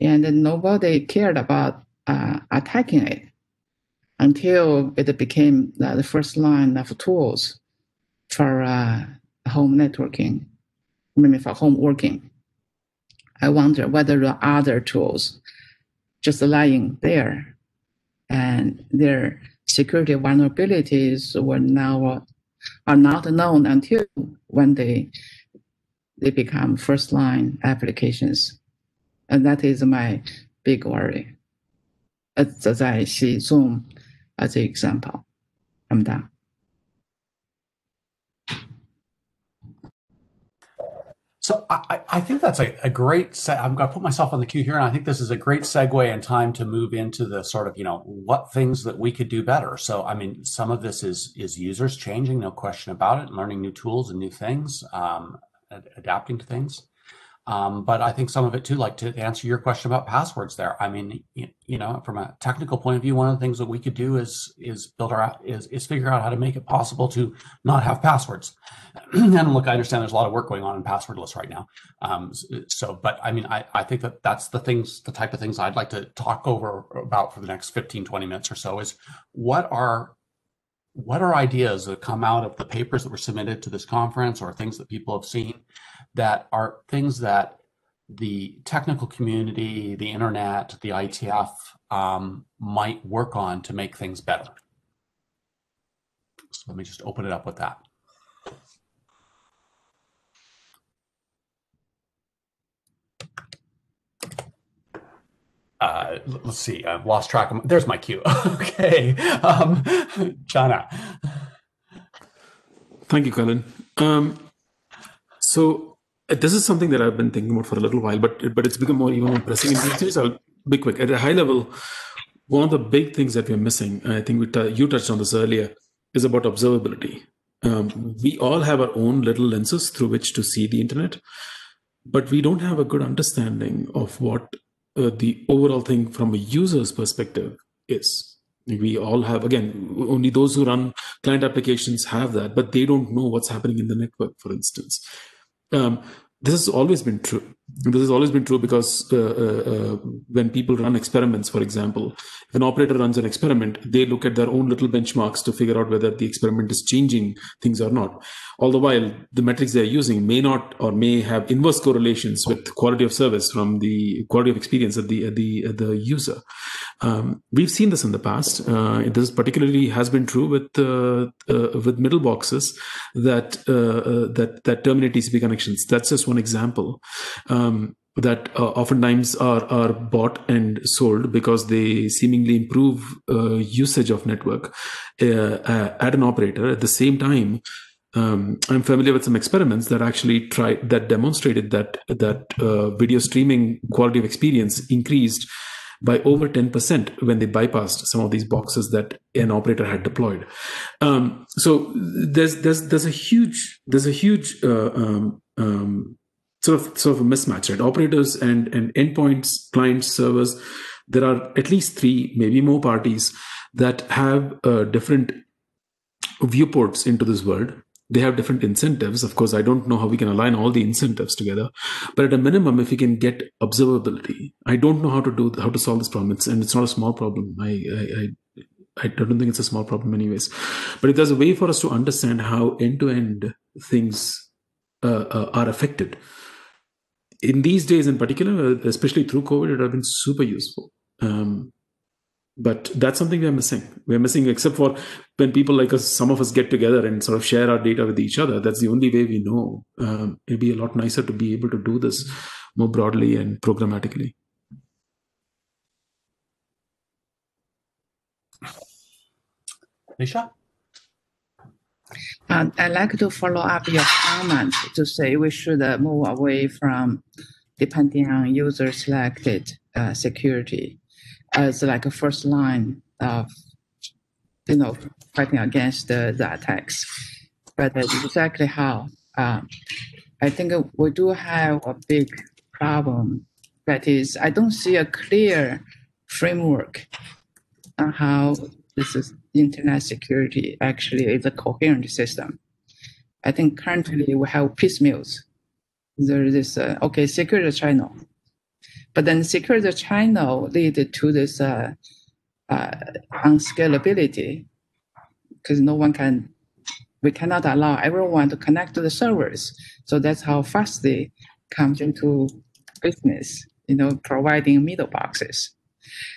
and nobody cared about uh, attacking it until it became the, the first line of tools for uh, home networking, maybe for home working. I wonder whether the other tools just lying there and their security vulnerabilities were now are not known until when they they become first line applications and that is my big worry as i see zoom as an example i'm done So I, I think that's a, a great. Se- I'm going to put myself on the queue here, and I think this is a great segue and time to move into the sort of you know what things that we could do better. So I mean, some of this is is users changing, no question about it, learning new tools and new things, um, ad- adapting to things. Um, but I think some of it too, like to answer your question about passwords there. I mean, you, you know, from a technical point of view, one of the things that we could do is is build our is is figure out how to make it possible to not have passwords. and look, I understand there's a lot of work going on in passwordless right now. Um, so, but I mean, I, I think that that's the things, the type of things I'd like to talk over about for the next 15, 20 minutes or so is what are what are ideas that come out of the papers that were submitted to this conference or things that people have seen that are things that the technical community, the internet, the IETF um, might work on to make things better. So let me just open it up with that. Uh, let's see. I've lost track of. There's my cue. okay, um, Jana. Thank you, Cullen. Um, so this is something that I've been thinking about for a little while, but but it's become more even more pressing in these days. I'll be quick. At a high level, one of the big things that we're missing, and I think we t- you touched on this earlier, is about observability. Um, we all have our own little lenses through which to see the internet, but we don't have a good understanding of what uh, the overall thing from a user's perspective is. We all have, again, only those who run client applications have that, but they don't know what's happening in the network, for instance. Um, this has always been true. This has always been true because uh, uh, uh, when people run experiments, for example, if an operator runs an experiment, they look at their own little benchmarks to figure out whether the experiment is changing things or not. All the while, the metrics they're using may not or may have inverse correlations with quality of service from the quality of experience of the the the user. Um, we've seen this in the past. Uh, this particularly has been true with uh, uh, with middle boxes that that that terminate TCP connections. That's just one example. Um, that uh, oftentimes are are bought and sold because they seemingly improve uh, usage of network uh, at an operator. At the same time, um, I'm familiar with some experiments that actually tried that demonstrated that that video streaming quality of experience increased by over 10% when they bypassed some of these boxes that an operator had deployed. Um, so there's there's there's a huge there's a huge uh, um, um, sort of sort of a mismatch, right? Operators and and endpoints, clients, servers. There are at least three, maybe more parties that have uh, different viewports into this world they have different incentives. Of course, I don't know how we can align all the incentives together, but at a minimum, if we can get observability, I don't know how to do how to solve this problem. It's and it's not a small problem. I I, I I don't think it's a small problem, anyways. But if there's a way for us to understand how end to end things uh, uh, are affected, in these days in particular, especially through COVID, it would have been super useful. Um, but that's something we're missing we're missing except for when people like us some of us get together and sort of share our data with each other that's the only way we know um, it'd be a lot nicer to be able to do this more broadly and programmatically Lixia? Uh, I'd like to follow up your comment to say we should uh, move away from depending on user selected uh, security as like a first line of, you know, fighting against the, the attacks. But exactly how? Um, I think we do have a big problem. That is, I don't see a clear framework on how this is internet security actually is a coherent system. I think currently we have piecemeals. There is this, uh, okay, security channel. But then secure the channel lead to this uh, uh, unscalability because no one can, we cannot allow everyone to connect to the servers. So that's how fast they comes into business, you know, providing middle boxes.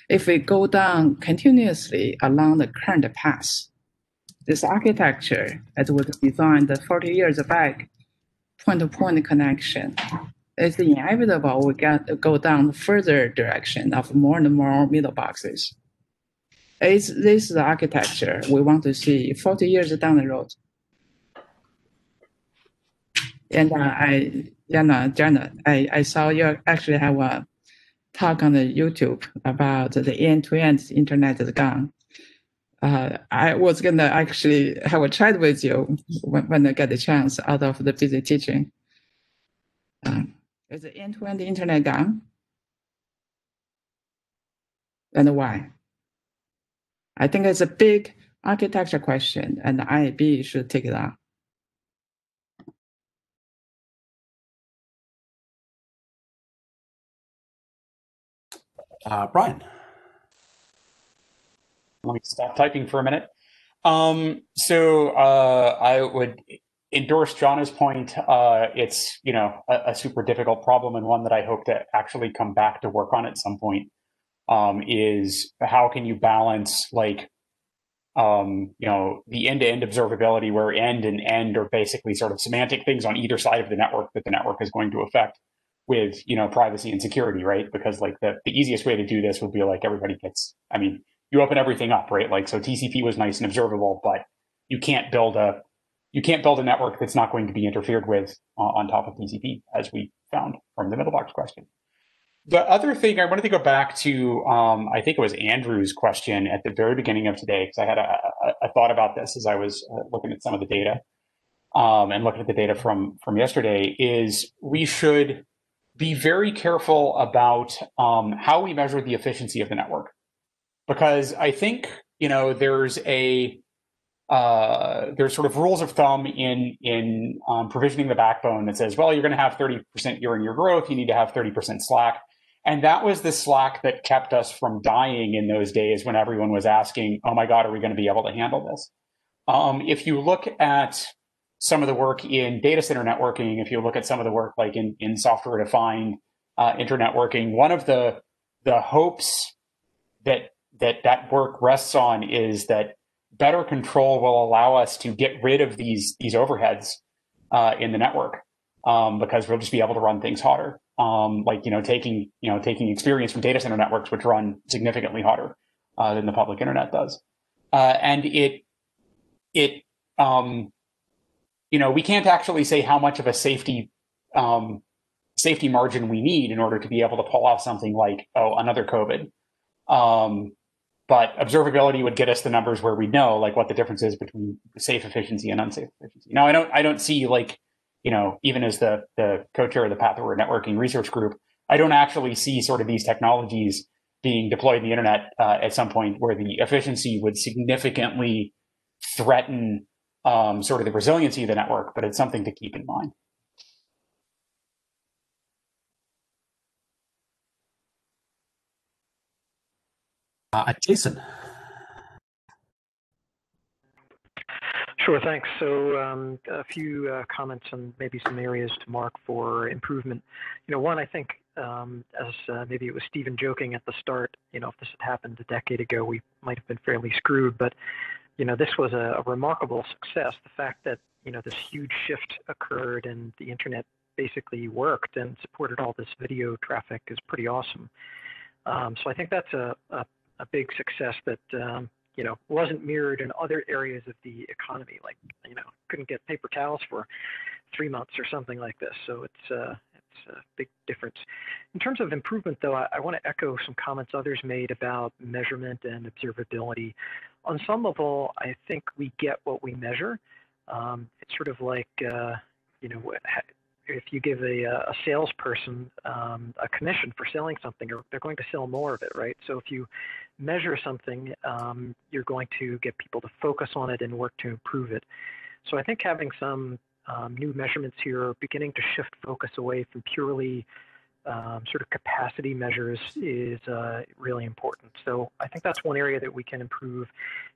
If we go down continuously along the current path, this architecture, as was designed 40 years back, point-to-point -point connection, it's inevitable we get go down further direction of more and more middle boxes. It's, this is the architecture we want to see 40 years down the road. And uh, I, no, Jana, I, I saw you actually have a talk on the YouTube about the end-to-end internet is gone. Uh, I was gonna actually have a chat with you when, when I get the chance out of the busy teaching. Um, is the end-to-end internet gone? And why? I think it's a big architecture question, and IAB should take it on. Uh, Brian. Let me stop typing for a minute. Um, so uh, I would endorse John's point. Uh, it's you know a, a, super difficult problem and one that I hope to actually come back to work on at some point. Um, is how can you balance like um, you know the end-to-end observability where end and end are basically sort of semantic things on either side of the network that the network is going to affect with you know privacy and security, right? Because like the, the easiest way to do this would be like everybody gets. I mean, you open everything up, right? Like so TCP was nice and observable, but you can't build a you can't build a network that's not going to be interfered with uh, on top of TCP, as we found from the Middlebox question. The other thing I wanted to go back to, um, I think it was Andrew's question at the very beginning of today, because I had a, a, a, thought about this as I was uh, looking at some of the data um, and looking at the data from from yesterday. Is we should be very careful about um, how we measure the efficiency of the network, because I think you know there's a uh, there's sort of rules of thumb in in um, provisioning the backbone that says, well, you're going to have 30% year-on-year growth. You need to have 30% slack. And that was the slack that kept us from dying in those days when everyone was asking, oh my God, are we going to be able to handle this? Um, if you look at some of the work in data center networking, if you look at some of the work like in, in software defined uh, internetworking, one of the the hopes that that that work rests on is that better control will allow us to get rid of these these overheads uh, in the network um, because we'll just be able to run things hotter. Um, like you know taking you know taking experience from data center networks which run significantly hotter uh, than the public internet does. Uh, and it it um, you know we can't actually say how much of a safety um, safety margin we need in order to be able to pull off something like oh another covid. Um, but observability would get us the numbers where we know like what the difference is between safe efficiency and unsafe efficiency. Now i don't i don't see like you know, even as the the co-chair of the Path-Aware Networking Research Group, I don't actually see sort of these technologies being deployed in the internet uh, at some point where the efficiency would significantly threaten um, sort of the resiliency of the network, but it's something to keep in mind. Uh, Jason. Sure, thanks. So um, a few uh, comments and maybe some areas to mark for improvement. You know, one, I think, um, as uh, maybe it was Stephen joking at the start, you know, if this had happened a decade ago, we might have been fairly screwed. But, you know, this was a, a remarkable success. The fact that, you know, this huge shift occurred and the internet basically worked and supported all this video traffic is pretty awesome. Um, so I think that's a, a, a big success that um, you know, wasn't mirrored in other areas of the economy. Like, you know, couldn't get paper towels for three months or something like this. So it's uh, it's a big difference. In terms of improvement, though, I, I want to echo some comments others made about measurement and observability. On some level, I think we get what we measure. Um, it's sort of like, uh, you know, if you give a, a salesperson um, a commission for selling something, they're going to sell more of it, right? So if you measure something, um, you're going to get people to focus on it and work to improve it. So I think having some um, new measurements here beginning to shift focus away from purely um, sort of capacity measures is uh, really important. So I think that's one area that we can improve,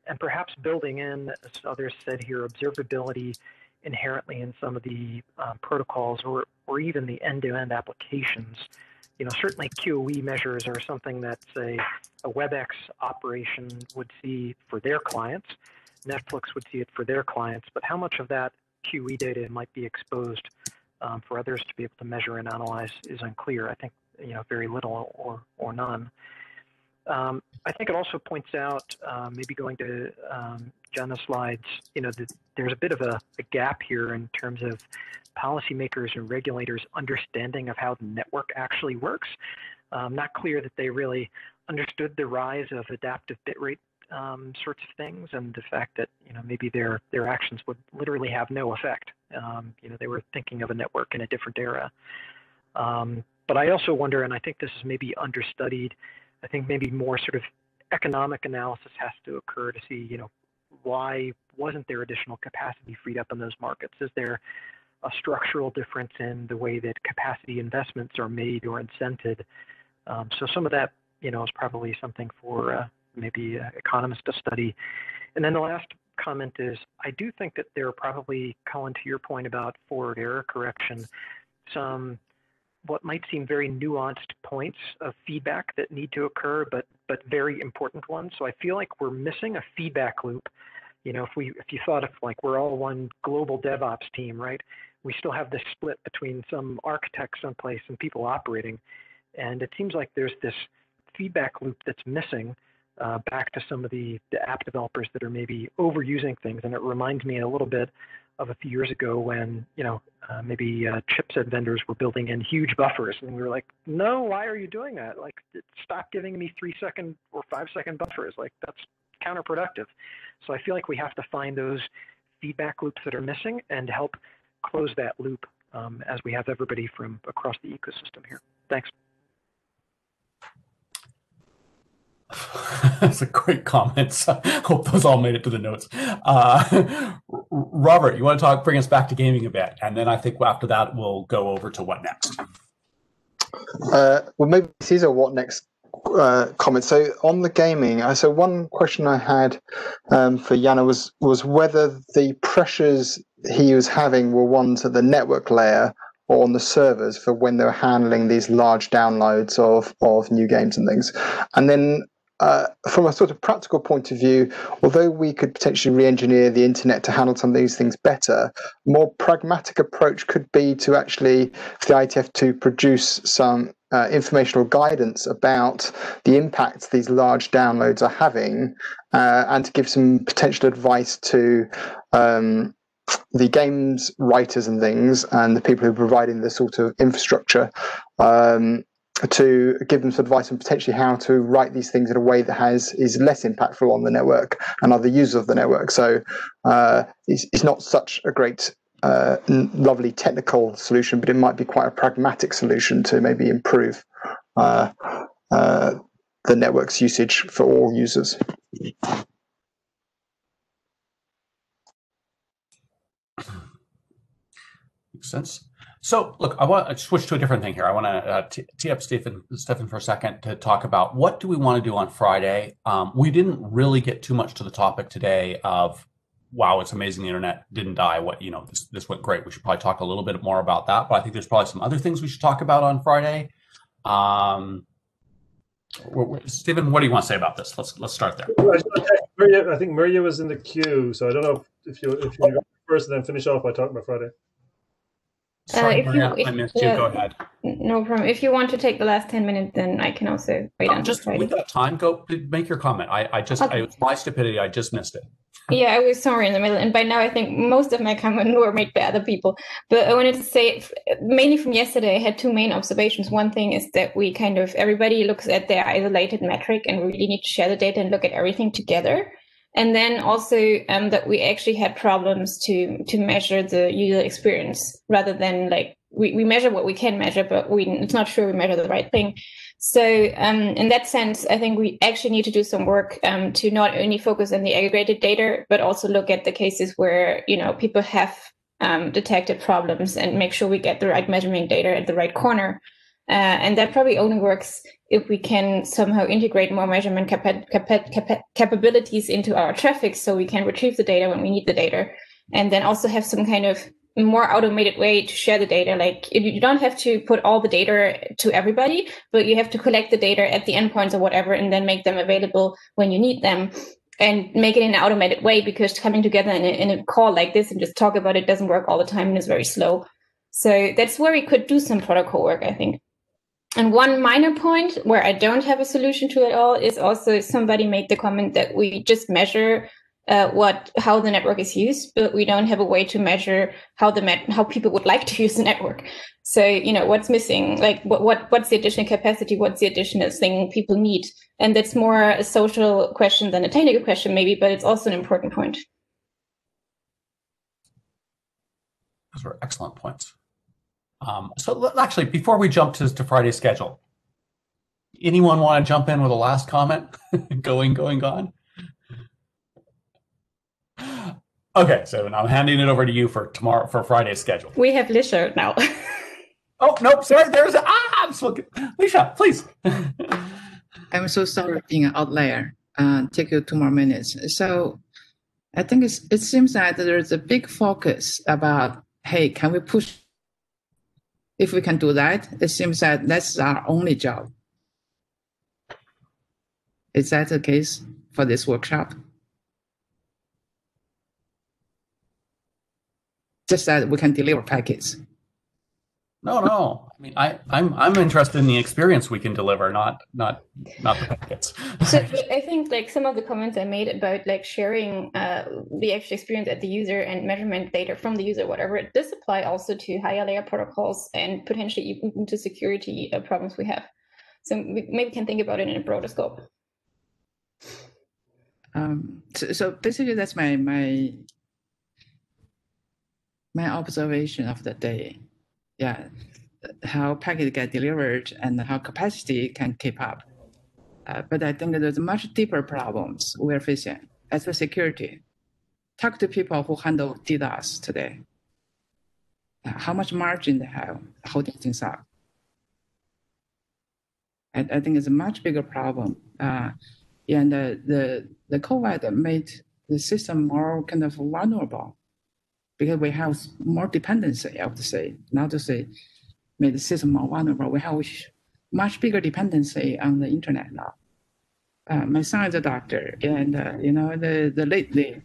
and perhaps building in, as others said here, observability inherently in some of the um, protocols or, or even the end-to-end applications. You know, certainly QoE measures are something that say a WebEx operation would see for their clients. Netflix would see it for their clients, but how much of that QE data might be exposed um, for others to be able to measure and analyze is unclear. I think you know very little or or none. um, I think it also points out, uh, maybe going to um, Jenna's slides, you know, that there's a bit of a, a gap here in terms of policymakers and regulators understanding of how the network actually works. Um, not clear that they really understood the rise of adaptive bitrate um, sorts of things and the fact that you know maybe their their actions would literally have no effect. Um, you know they were thinking of a network in a different era. Um, but I also wonder, and I think this is maybe understudied. I think maybe more sort of economic analysis has to occur to see you know why wasn't there additional capacity freed up in those markets? Is there a structural difference in the way that capacity investments are made or incented? Um, so some of that, you know, is probably something for uh, maybe economists to study. And then the last comment is, I do think that there are probably, Cullen, to your point about forward error correction, some what might seem very nuanced points of feedback that need to occur, but but very important ones. So I feel like we're missing a feedback loop. You know, if we if you thought of like we're all one global DevOps team, right? We still have this split between some architects someplace and people operating. And it seems like there's this feedback loop that's missing uh, back to some of the, the app developers that are maybe overusing things. And it reminds me a little bit of a few years ago when, you know, uh, maybe uh, chipset vendors were building in huge buffers. And we were like, no, why are you doing that? Like, stop giving me three second or five second buffers. Like, that's counterproductive. So I feel like we have to find those feedback loops that are missing and help close that loop um, as we have everybody from across the ecosystem here. Thanks. That's a great comment. Hope those all made it to the notes. Uh, Robert, you want to talk, bring us back to gaming a bit, and then I think after that we'll go over to what next. Uh, well, maybe these are what next uh, comments. So on the gaming, uh, so one question I had um, for Jana was was whether the pressures he was having were ones at the network layer or on the servers for when they're handling these large downloads of of new games and things. And then uh, from a sort of practical point of view, although we could potentially re-engineer the internet to handle some of these things better, a more pragmatic approach could be to actually for the IETF to produce some uh, informational guidance about the impact these large downloads are having, uh, and to give some potential advice to um, the games writers and things, and the people who are providing the sort of infrastructure. Um, to give them some advice on potentially how to write these things in a way that has is less impactful on the network and other users of the network. So uh, it's, it's not such a great uh, lovely technical solution, but it might be quite a pragmatic solution to maybe improve uh, uh, the network's usage for all users. Makes sense. So, look, I want to switch to a different thing here. I want to uh, tee up Stephen, Stephen for a second to talk about what do we want to do on Friday. Um, we didn't really get too much to the topic today of, wow, it's amazing the internet didn't die. What you know, this this went great. We should probably talk a little bit more about that. But I think there's probably some other things we should talk about on Friday. Um, Stephen, what do you want to say about this? Let's let's start there. I think Maria was in the queue, so I don't know if you if you first and then finish off by talking about Friday. Uh, sorry, if you, Maria, if, I missed you. yeah, Go ahead. No problem. If you want to take the last 10 minutes, then I can also wait uh, on Just Friday. we got time. Go make your comment. I, I just I, my stupidity. I just missed it. Yeah, I was somewhere in the middle, and by now I think most of my comments were made by other people. But I wanted to say, mainly from yesterday, I had two main observations. One thing is that we kind of everybody looks at their isolated metric, and we really need to share the data and look at everything together. And then also um, that we actually had problems to to measure the user experience rather than like we, we measure what we can measure, but we it's not sure we measure the right thing. So um, in that sense, I think we actually need to do some work um, to not only focus on the aggregated data, but also look at the cases where you know people have um, detected problems and make sure we get the right measurement data at the right corner. Uh, and that probably only works if we can somehow integrate more measurement capa- capa- capa- capabilities into our traffic so we can retrieve the data when we need the data. And then also have some kind of more automated way to share the data. Like you don't have to put all the data to everybody, but you have to collect the data at the endpoints or whatever and then make them available when you need them and make it in an automated way because coming together in a, in a call like this and just talk about it doesn't work all the time and is very slow. So that's where we could do some protocol work, I think. And one minor point where I don't have a solution to it all is also somebody made the comment that we just measure uh, what how the network is used, but we don't have a way to measure how the met, how people would like to use the network. So you know what's missing, like what what what's the additional capacity, what's the additional thing people need, and that's more a social question than a technical question, maybe, but it's also an important point. Those were excellent points. Um, so actually, before we jump to, to Friday's schedule, anyone want to jump in with a last comment? going, going, gone. Okay, so I'm handing it over to you for tomorrow for Friday's schedule. We have Lixia now. oh nope, sorry. There's ah, I'm so Lixia, please. I'm so sorry being an outlier. Uh, take you two more minutes. So I think it's, it seems that there's a big focus about, hey, can we push? If we can do that, it seems that that's our only job. Is that the case for this workshop? Just that we can deliver packets. No, no. I mean, I, I'm I'm interested in the experience we can deliver, not not not the packets. so I think like some of the comments I made about like sharing uh, the actual experience at the user and measurement data from the user, whatever, it does apply also to higher layer protocols and potentially even to security uh, problems we have. So we maybe can think about it in a broader scope. Um, so, so basically, that's my my my observation of the day. Yeah, how packets get delivered and how capacity can keep up. Uh, but I think there's much deeper problems we're facing as for security. Talk to people who handle DDoS today. Uh, how much margin they have holding things up. I, I think it's a much bigger problem. Uh, and the the COVID made the system more kind of vulnerable because we have more dependency, I would say, not to say made the system more vulnerable. We have much bigger dependency on the internet now. Uh, my son is a doctor, and uh, you know the the lately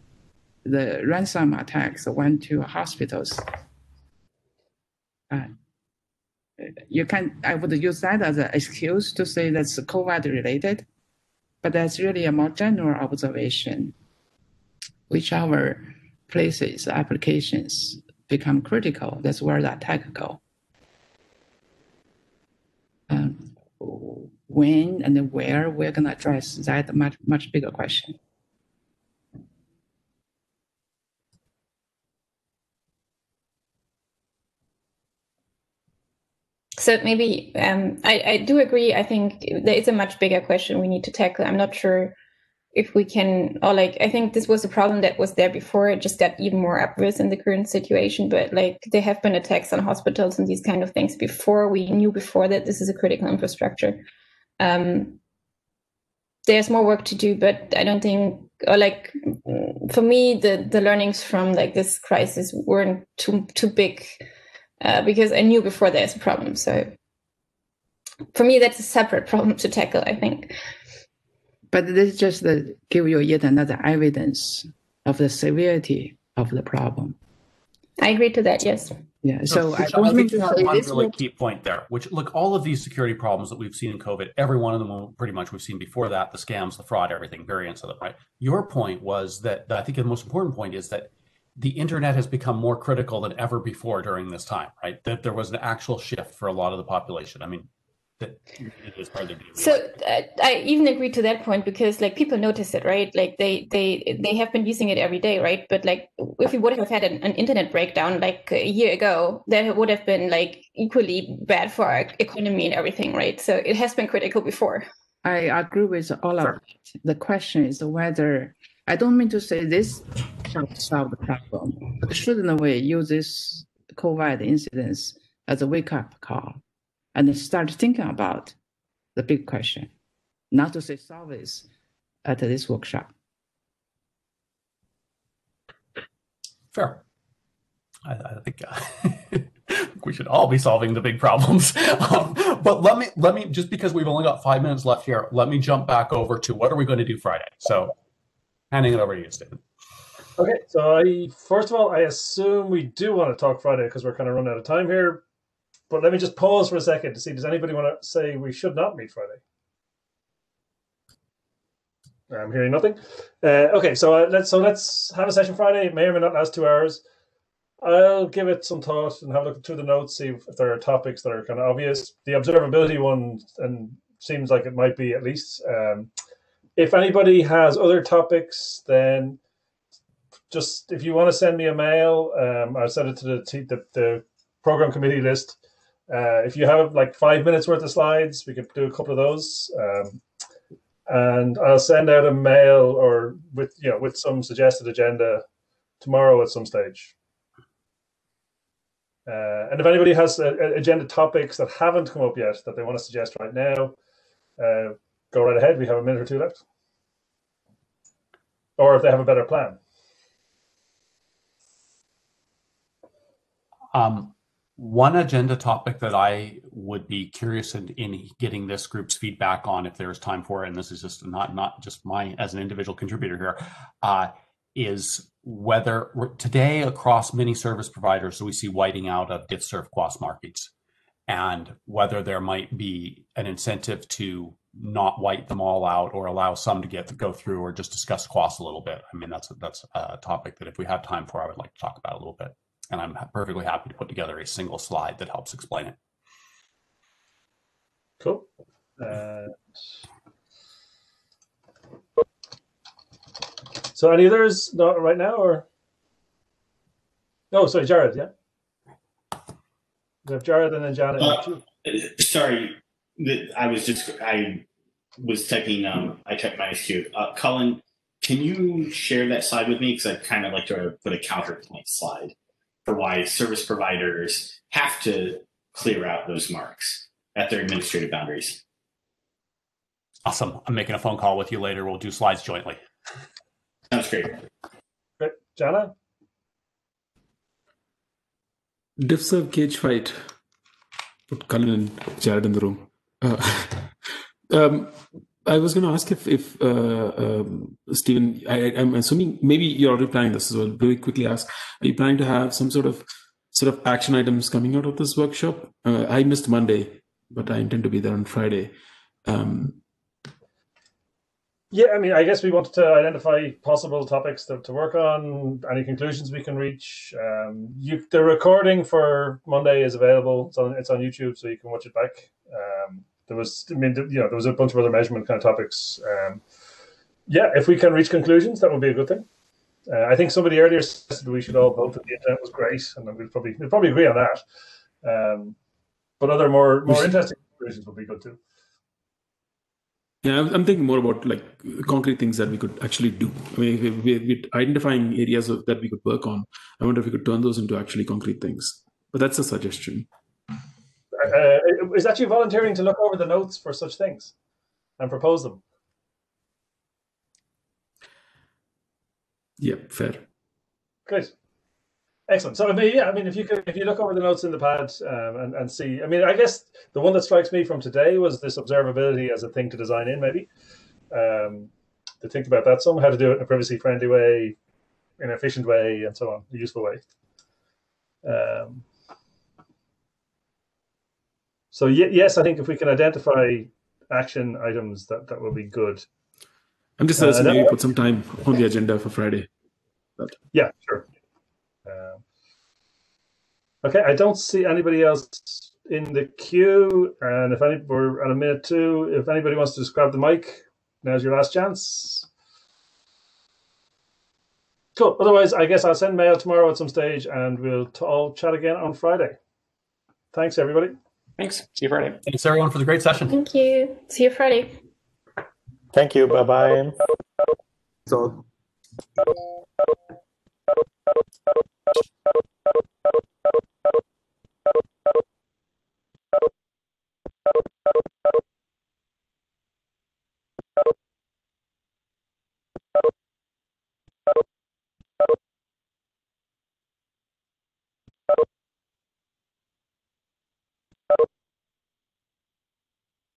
the ransom attacks went to hospitals. Uh, you can I would use that as an excuse to say that's COVID related, but that's really a more general observation, which our places, applications become critical, that's where the attack go. Um, when and where we're going to address that much, much bigger question. So maybe um, I, I do agree. I think there is a much bigger question we need to tackle. I'm not sure if we can or like i think this was a problem that was there before it just got even more obvious in the current situation but like there have been attacks on hospitals and these kind of things before we knew before that this is a critical infrastructure. Um, there's more work to do but i don't think or like for me the the learnings from like this crisis weren't too too big uh, because i knew before there's a problem so. For me that's a separate problem to tackle i think but this just uh, give you yet another evidence of the severity of the problem. I agree to that. Yes. Yeah. So, I, I think you have one really key point there. Which look, all of these security problems that we've seen in COVID, every one of them, pretty much we've seen before that, the scams, the fraud, everything, variants of them. Right. Your point was that, that I think the most important point is that the internet has become more critical than ever before during this time. Right. That there was an actual shift for a lot of the population. I mean, that part of the so uh, i even agree to that point because like people notice it right? Like they they they have been using it every day right? But like if we would have had an, an internet breakdown like a year ago that would have been like equally bad for our economy and everything right? So it has been critical before. I agree with all of it the question is whether i don't mean to say this shall solve the problem but shouldn't we use this covid incidents as a wake-up call and start thinking about the big question, not to say solve this at this workshop. Fair. I, I think uh, we should all be solving the big problems. Um, but let me let me just because we've only got five minutes left here, let me jump back over to what are we going to do Friday. So, handing it over to you, Stephen. Okay, so I first of all, I assume we do want to talk Friday because we're kind of running out of time here but let me just pause for a second to see does anybody want to say we should not meet Friday? I'm hearing nothing. Uh, okay, so uh, let's so let's have a session Friday. It may or may not last two hours. I'll give it some thought and have a look through the notes, see if there are topics that are kind of obvious. The observability one and seems like it might be at least. Um, if anybody has other topics, then just if you want to send me a mail, um, I'll send it to the the, the program committee list. Uh, if you have like five minutes worth of slides, we could do a couple of those. Um, and I'll send out a mail or with you know with some suggested agenda tomorrow at some stage. Uh, and if anybody has uh, agenda topics that haven't come up yet that they want to suggest right now, uh, go right ahead. We have a minute or two left. Or if they have a better plan. Um, one agenda topic that I would be curious in, in, getting this group's feedback on, if there's time for it, and this is just not not just my as an individual contributor here, uh, is whether today across many service providers we see whiting out of diff-serv QoS markets, and whether there might be an incentive to not white them all out or allow some to get to go through or just discuss QoS a little bit. I mean, that's a, that's a topic that if we have time for, I would like to talk about a little bit and I'm perfectly happy to put together a single slide that helps explain it. Cool. Uh, so any others not right now or? No, sorry, Jared, yeah. We have Jared and then Jana. Uh, sorry, I was just, I was typing, um, I typed my SQ. Uh, Cullen, can you share that slide with me? Because I'd kind of like to put a counterpoint slide for why service providers have to clear out those marks at their administrative boundaries. Awesome. I'm making a phone call with you later. We'll do slides jointly. Sounds great. Great. Jana? Diff-serv cage fight. Put Cullen and Jared in the room. Uh, um, I was going to ask if, if uh, um, Stephen, I, am assuming maybe you're already planning this as well. Very quickly ask: Are you planning to have some sort of sort of action items coming out of this workshop? Uh, I missed Monday, but I intend to be there on Friday. Um, yeah, I mean, I guess we wanted to identify possible topics to, to work on, any conclusions we can reach. Um, you, the recording for Monday is available. It's on, it's on YouTube, so you can watch it back. Um, there was, I mean, you know, there was a bunch of other measurement kind of topics. Um, yeah, if we can reach conclusions, that would be a good thing. Uh, I think somebody earlier said we should all vote that the internet was great, and we'll probably we'll probably agree on that. Um, but other more more interesting conclusions would be good too. Yeah, I'm thinking more about like concrete things that we could actually do. I mean, we're, we're identifying areas of, that we could work on. I wonder if we could turn those into actually concrete things. But that's a suggestion uh, is that you volunteering to look over the notes for such things and propose them? Yeah, fair. Great. Excellent. So, I mean, yeah, I mean, if you could, if you look over the notes in the pad um, and, and see, I mean, I guess the one that strikes me from today was this observability as a thing to design in, maybe. Um, to think about that some, how to do it in a privacy friendly way, in an efficient way, and so on, a useful way. Um, so yes, I think if we can identify action items, that that will be good. I'm just uh, maybe put some time on the agenda for Friday. But. Yeah, sure. Uh, okay, I don't see anybody else in the queue, and if any, we're at a minute two. If anybody wants to just grab the mic, now's your last chance. Cool. Otherwise, I guess I'll send mail tomorrow at some stage, and we'll all chat again on Friday. Thanks, everybody. Thanks. See you Friday. Thanks everyone for the great session. Thank you. See you Friday. Thank you. Bye bye. So.